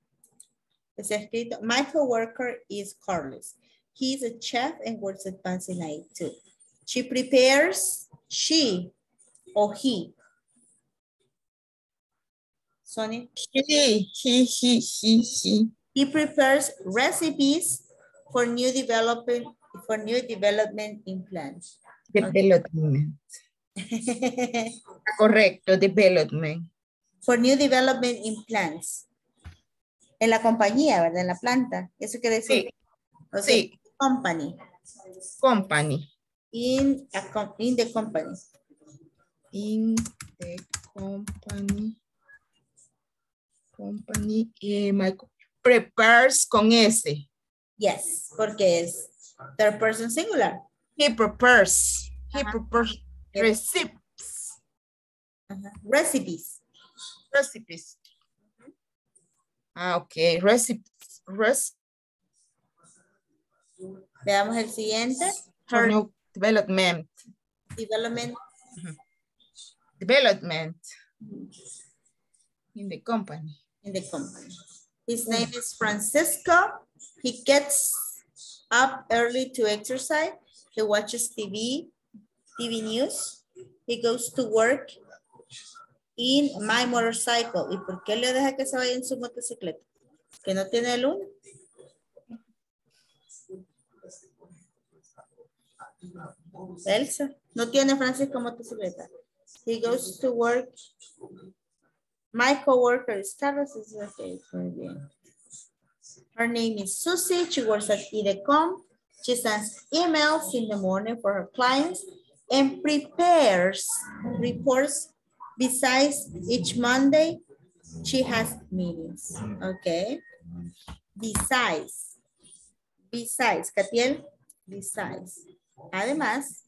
Ha escrito. My coworker is Carlos. He's a chef and works at Fancy Night too. She prepares, she or he. Sonia? He, he, he, he, he. He prepares recipes for new development for new development in plants. Development. [laughs] Correcto, development. For new development in plants. En la compañía, ¿verdad? En la planta. Eso quiere decir. Sí. O sea, Sí. Company. Company. In, a in the company. In the company. Company. eh, my prepares con S. Yes, porque es third person singular. He prepares. He prepares recipes. Ajá. Recipes. Recipes. Ah, ok. Recipes. Res Veamos el siguiente. Her new development. development. Development. In the company. In the company. His name is Francisco. He gets up early to exercise. He watches TV, TV news. He goes to work in my motorcycle. ¿Y por qué le deja que se vaya en su motocicleta? Que no tiene el uno. Elsa, no tiene Francisco motocicleta. He goes to work My coworker is Carlos. Is okay. Her name is Susie. She works at IDECOM. She sends emails in the morning for her clients and prepares reports besides each Monday She has meetings. Okay. Besides. Besides. Catiel. Besides. Además.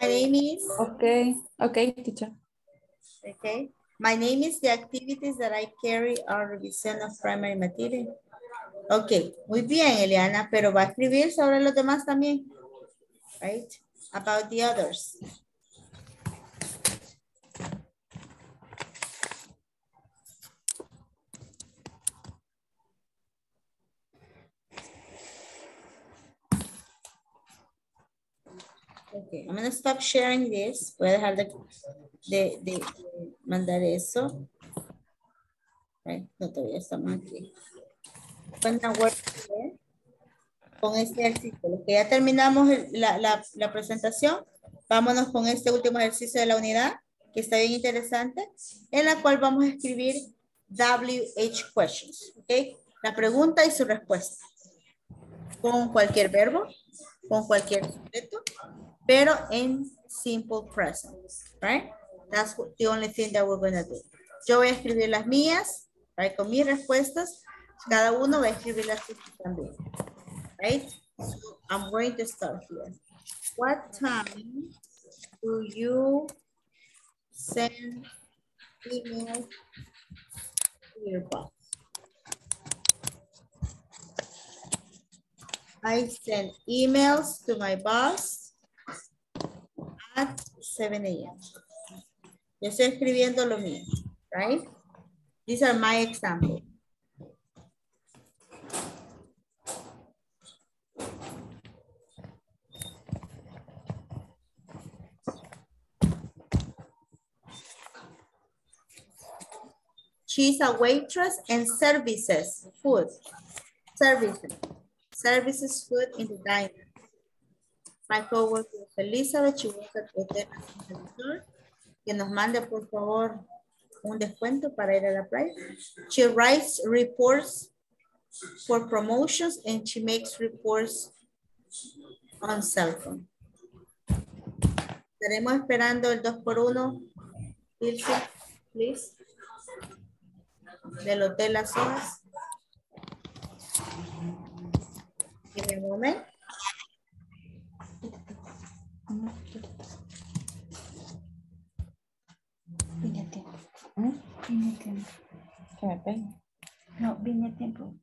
My name is. Okay. Okay, teacher. Okay. My name is the activities that I carry are revision of primary material. Ok, muy bien, Eliana, pero va a escribir sobre los demás también. Right? About the others. Okay, I'm to stop sharing this. Voy a dejar de, de, de, mandar eso. Right, no todavía estamos aquí. Con este. Los que ya terminamos la, la, la presentación, vámonos con este último ejercicio de la unidad, que está bien interesante, en la cual vamos a escribir WH questions. ¿ok? La pregunta y su respuesta. Con cualquier verbo, con cualquier sujeto, pero en simple present. Right? That's the only thing that we're going to do. Yo voy a escribir las mías, right, con mis respuestas. Cada uno va a escribir las suyas también. Right? So I'm going to start here. What time do you send emails to your boss? I send emails to my boss at 7 a.m. Yo estoy escribiendo lo mío, right? These are my examples. She's a waitress and services food. Services. Services food in the diner. My coworker Elizabeth, she works at hotel que nos mande por favor un descuento para ir a la playa. She writes reports for promotions and she makes reports on cell phone. Estaremos esperando el 2 por 1 please. Del Hotel Las Hojas. Give me a moment. Vine tiempo. No, vine tiempo.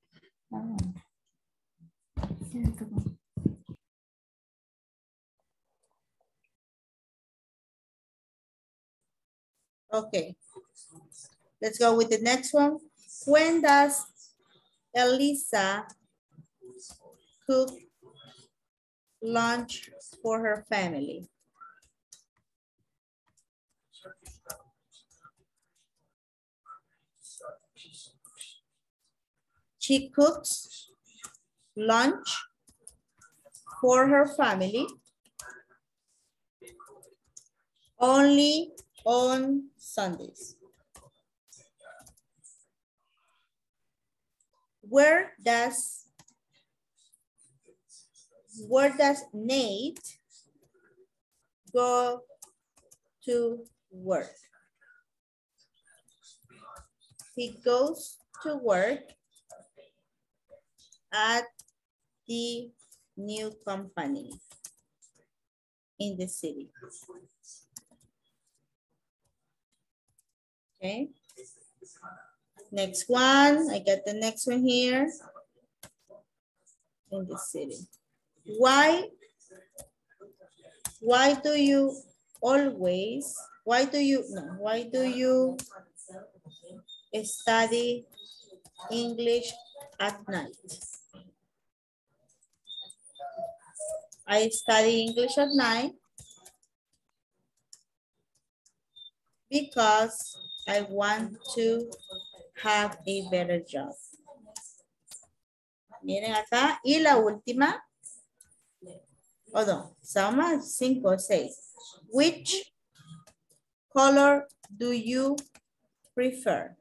Okay. Let's go with the next one. When does Elisa cook lunch for her family? She cooks lunch for her family only on Sundays. Where does where does Nate go to work? He goes to work at the new company in the city. Okay. Next one, I got the next one here. In the city. Why, why do you always, why do you, no, why do you study English at night? I study English at night because I want to have a better job. Miren acá. Y la última. Son cinco o seis. Which color do you prefer?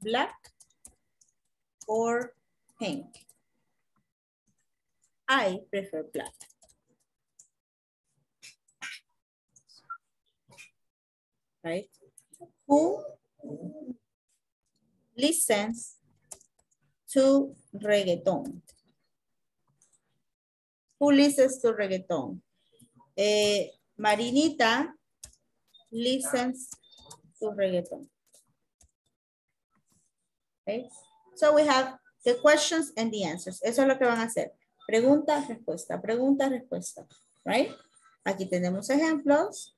Black or pink? I prefer black. Right? Who listens to reggaeton? Who listens to reggaeton? Eh, Marinita listens to reggaeton. Okay. So we have the questions and the answers. Eso es lo que van a hacer. Pregunta, respuesta, pregunta, respuesta. Right? Aquí tenemos ejemplos.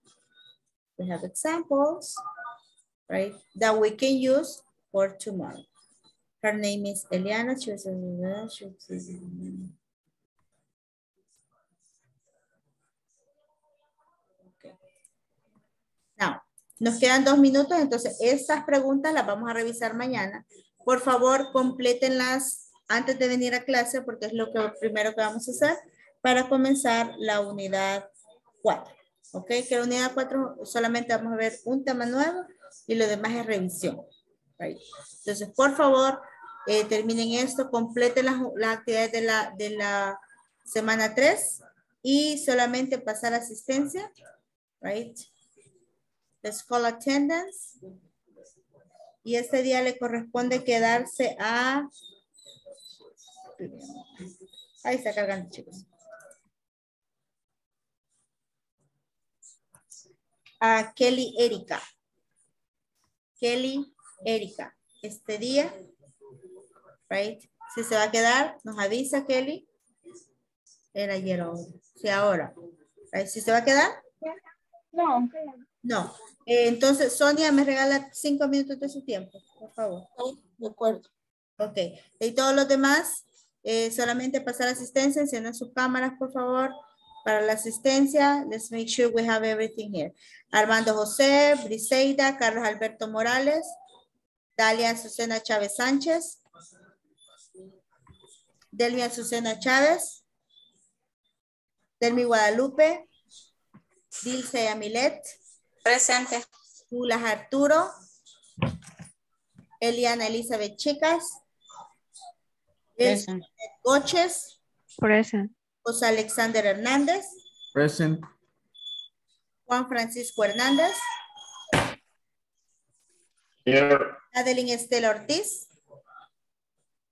We have examples, right? That we can use for tomorrow. Her name is Eliana. She was Okay. Now, nos quedan dos minutos, entonces estas preguntas las vamos a revisar mañana. Por favor, complétenlas antes de venir a clase porque es lo que primero que vamos a hacer para comenzar la unidad 4. ¿Ok? Que la unidad 4 solamente vamos a ver un tema nuevo y lo demás es revisión. Entonces, por favor, eh, terminen esto, completen las, las actividades de la, de la semana 3 y solamente pasar asistencia. Right? The school attendance. Y este día le corresponde quedarse a... Ahí está cargando, chicos. A Kelly Erika. Kelly Erika. Este día, right? Si se va a quedar, nos avisa Kelly. Era ayer o si ahora. Si se va a quedar. No. No. Eh, entonces, Sonia, me regala cinco minutos de su tiempo, por favor. de acuerdo. Ok. Y todos los demás, eh, solamente pasar asistencia, enciendan sus cámaras, por favor. Para la asistencia, let's make sure we have everything here. Armando José, Briseida, Carlos Alberto Morales, Dalia Susana Chávez Sánchez, Delvia Susana Chávez, Delmi Guadalupe, Dilce Amilet, Presente. Julas Arturo, Eliana Elizabeth Chicas, Present. Goches, Present. José Alexander Hernández, Present. Juan Francisco Hernández, Here. Adeline Estela Ortiz,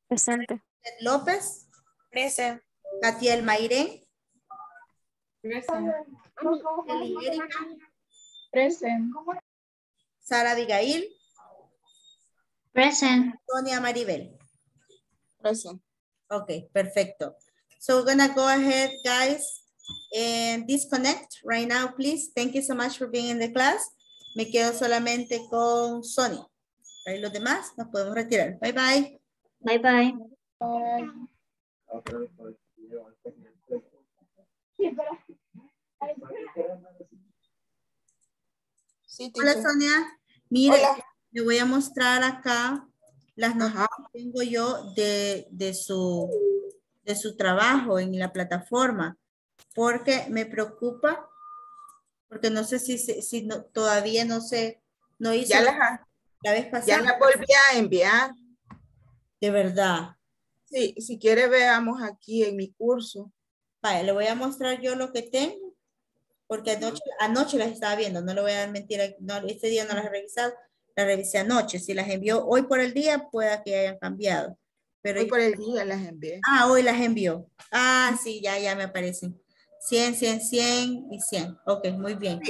Presente. López, Present. Catiel Mairén, Present. Eli Erika, Present. Sara Abigail, Present. Sonia Maribel. Present. Okay, perfecto. So we're gonna go ahead, guys, and disconnect right now, please. Thank you so much for being in the class. Me quedo solamente con Sonia. Ahí los demás nos podemos retirar. Bye, bye. Bye bye. Sí, Hola. Sonia. Mire, Hola. le voy a mostrar acá las notas que tengo yo de, de, su, de su trabajo en la plataforma, porque me preocupa, porque no sé si, si, si no- todavía no sé, no hizo Ya la, la vez ya pasada. las volví a enviar. De verdad. Sí, si quiere veamos aquí en mi curso. Vaya, le voy a mostrar yo lo que tengo, porque anoche, anoche las estaba viendo, no le voy a dar mentira, no, este día no las he revisado, las revisé anoche, si las envió hoy por el día, pueda que hayan cambiado. Pero Hoy por el día las envié. Ah, hoy las envió. Ah, sí, ya, ya me aparecen. 100, 100, 100 y 100. Ok, muy bien.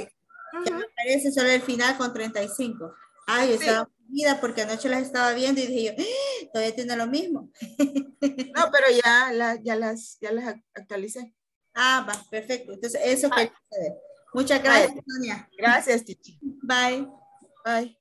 Ya me aparece solo el final con 35. Ay, yo estaba vida porque anoche las estaba viendo y dije yo, "Ah, todavía tiene lo mismo. [laughs] No, pero ya, la- ya, las, ya las ac- actualicé. Ah, va, perfecto. Entonces, eso saber. Muchas gracias, Sonia. Gracias, Tichi. Bye. Bye.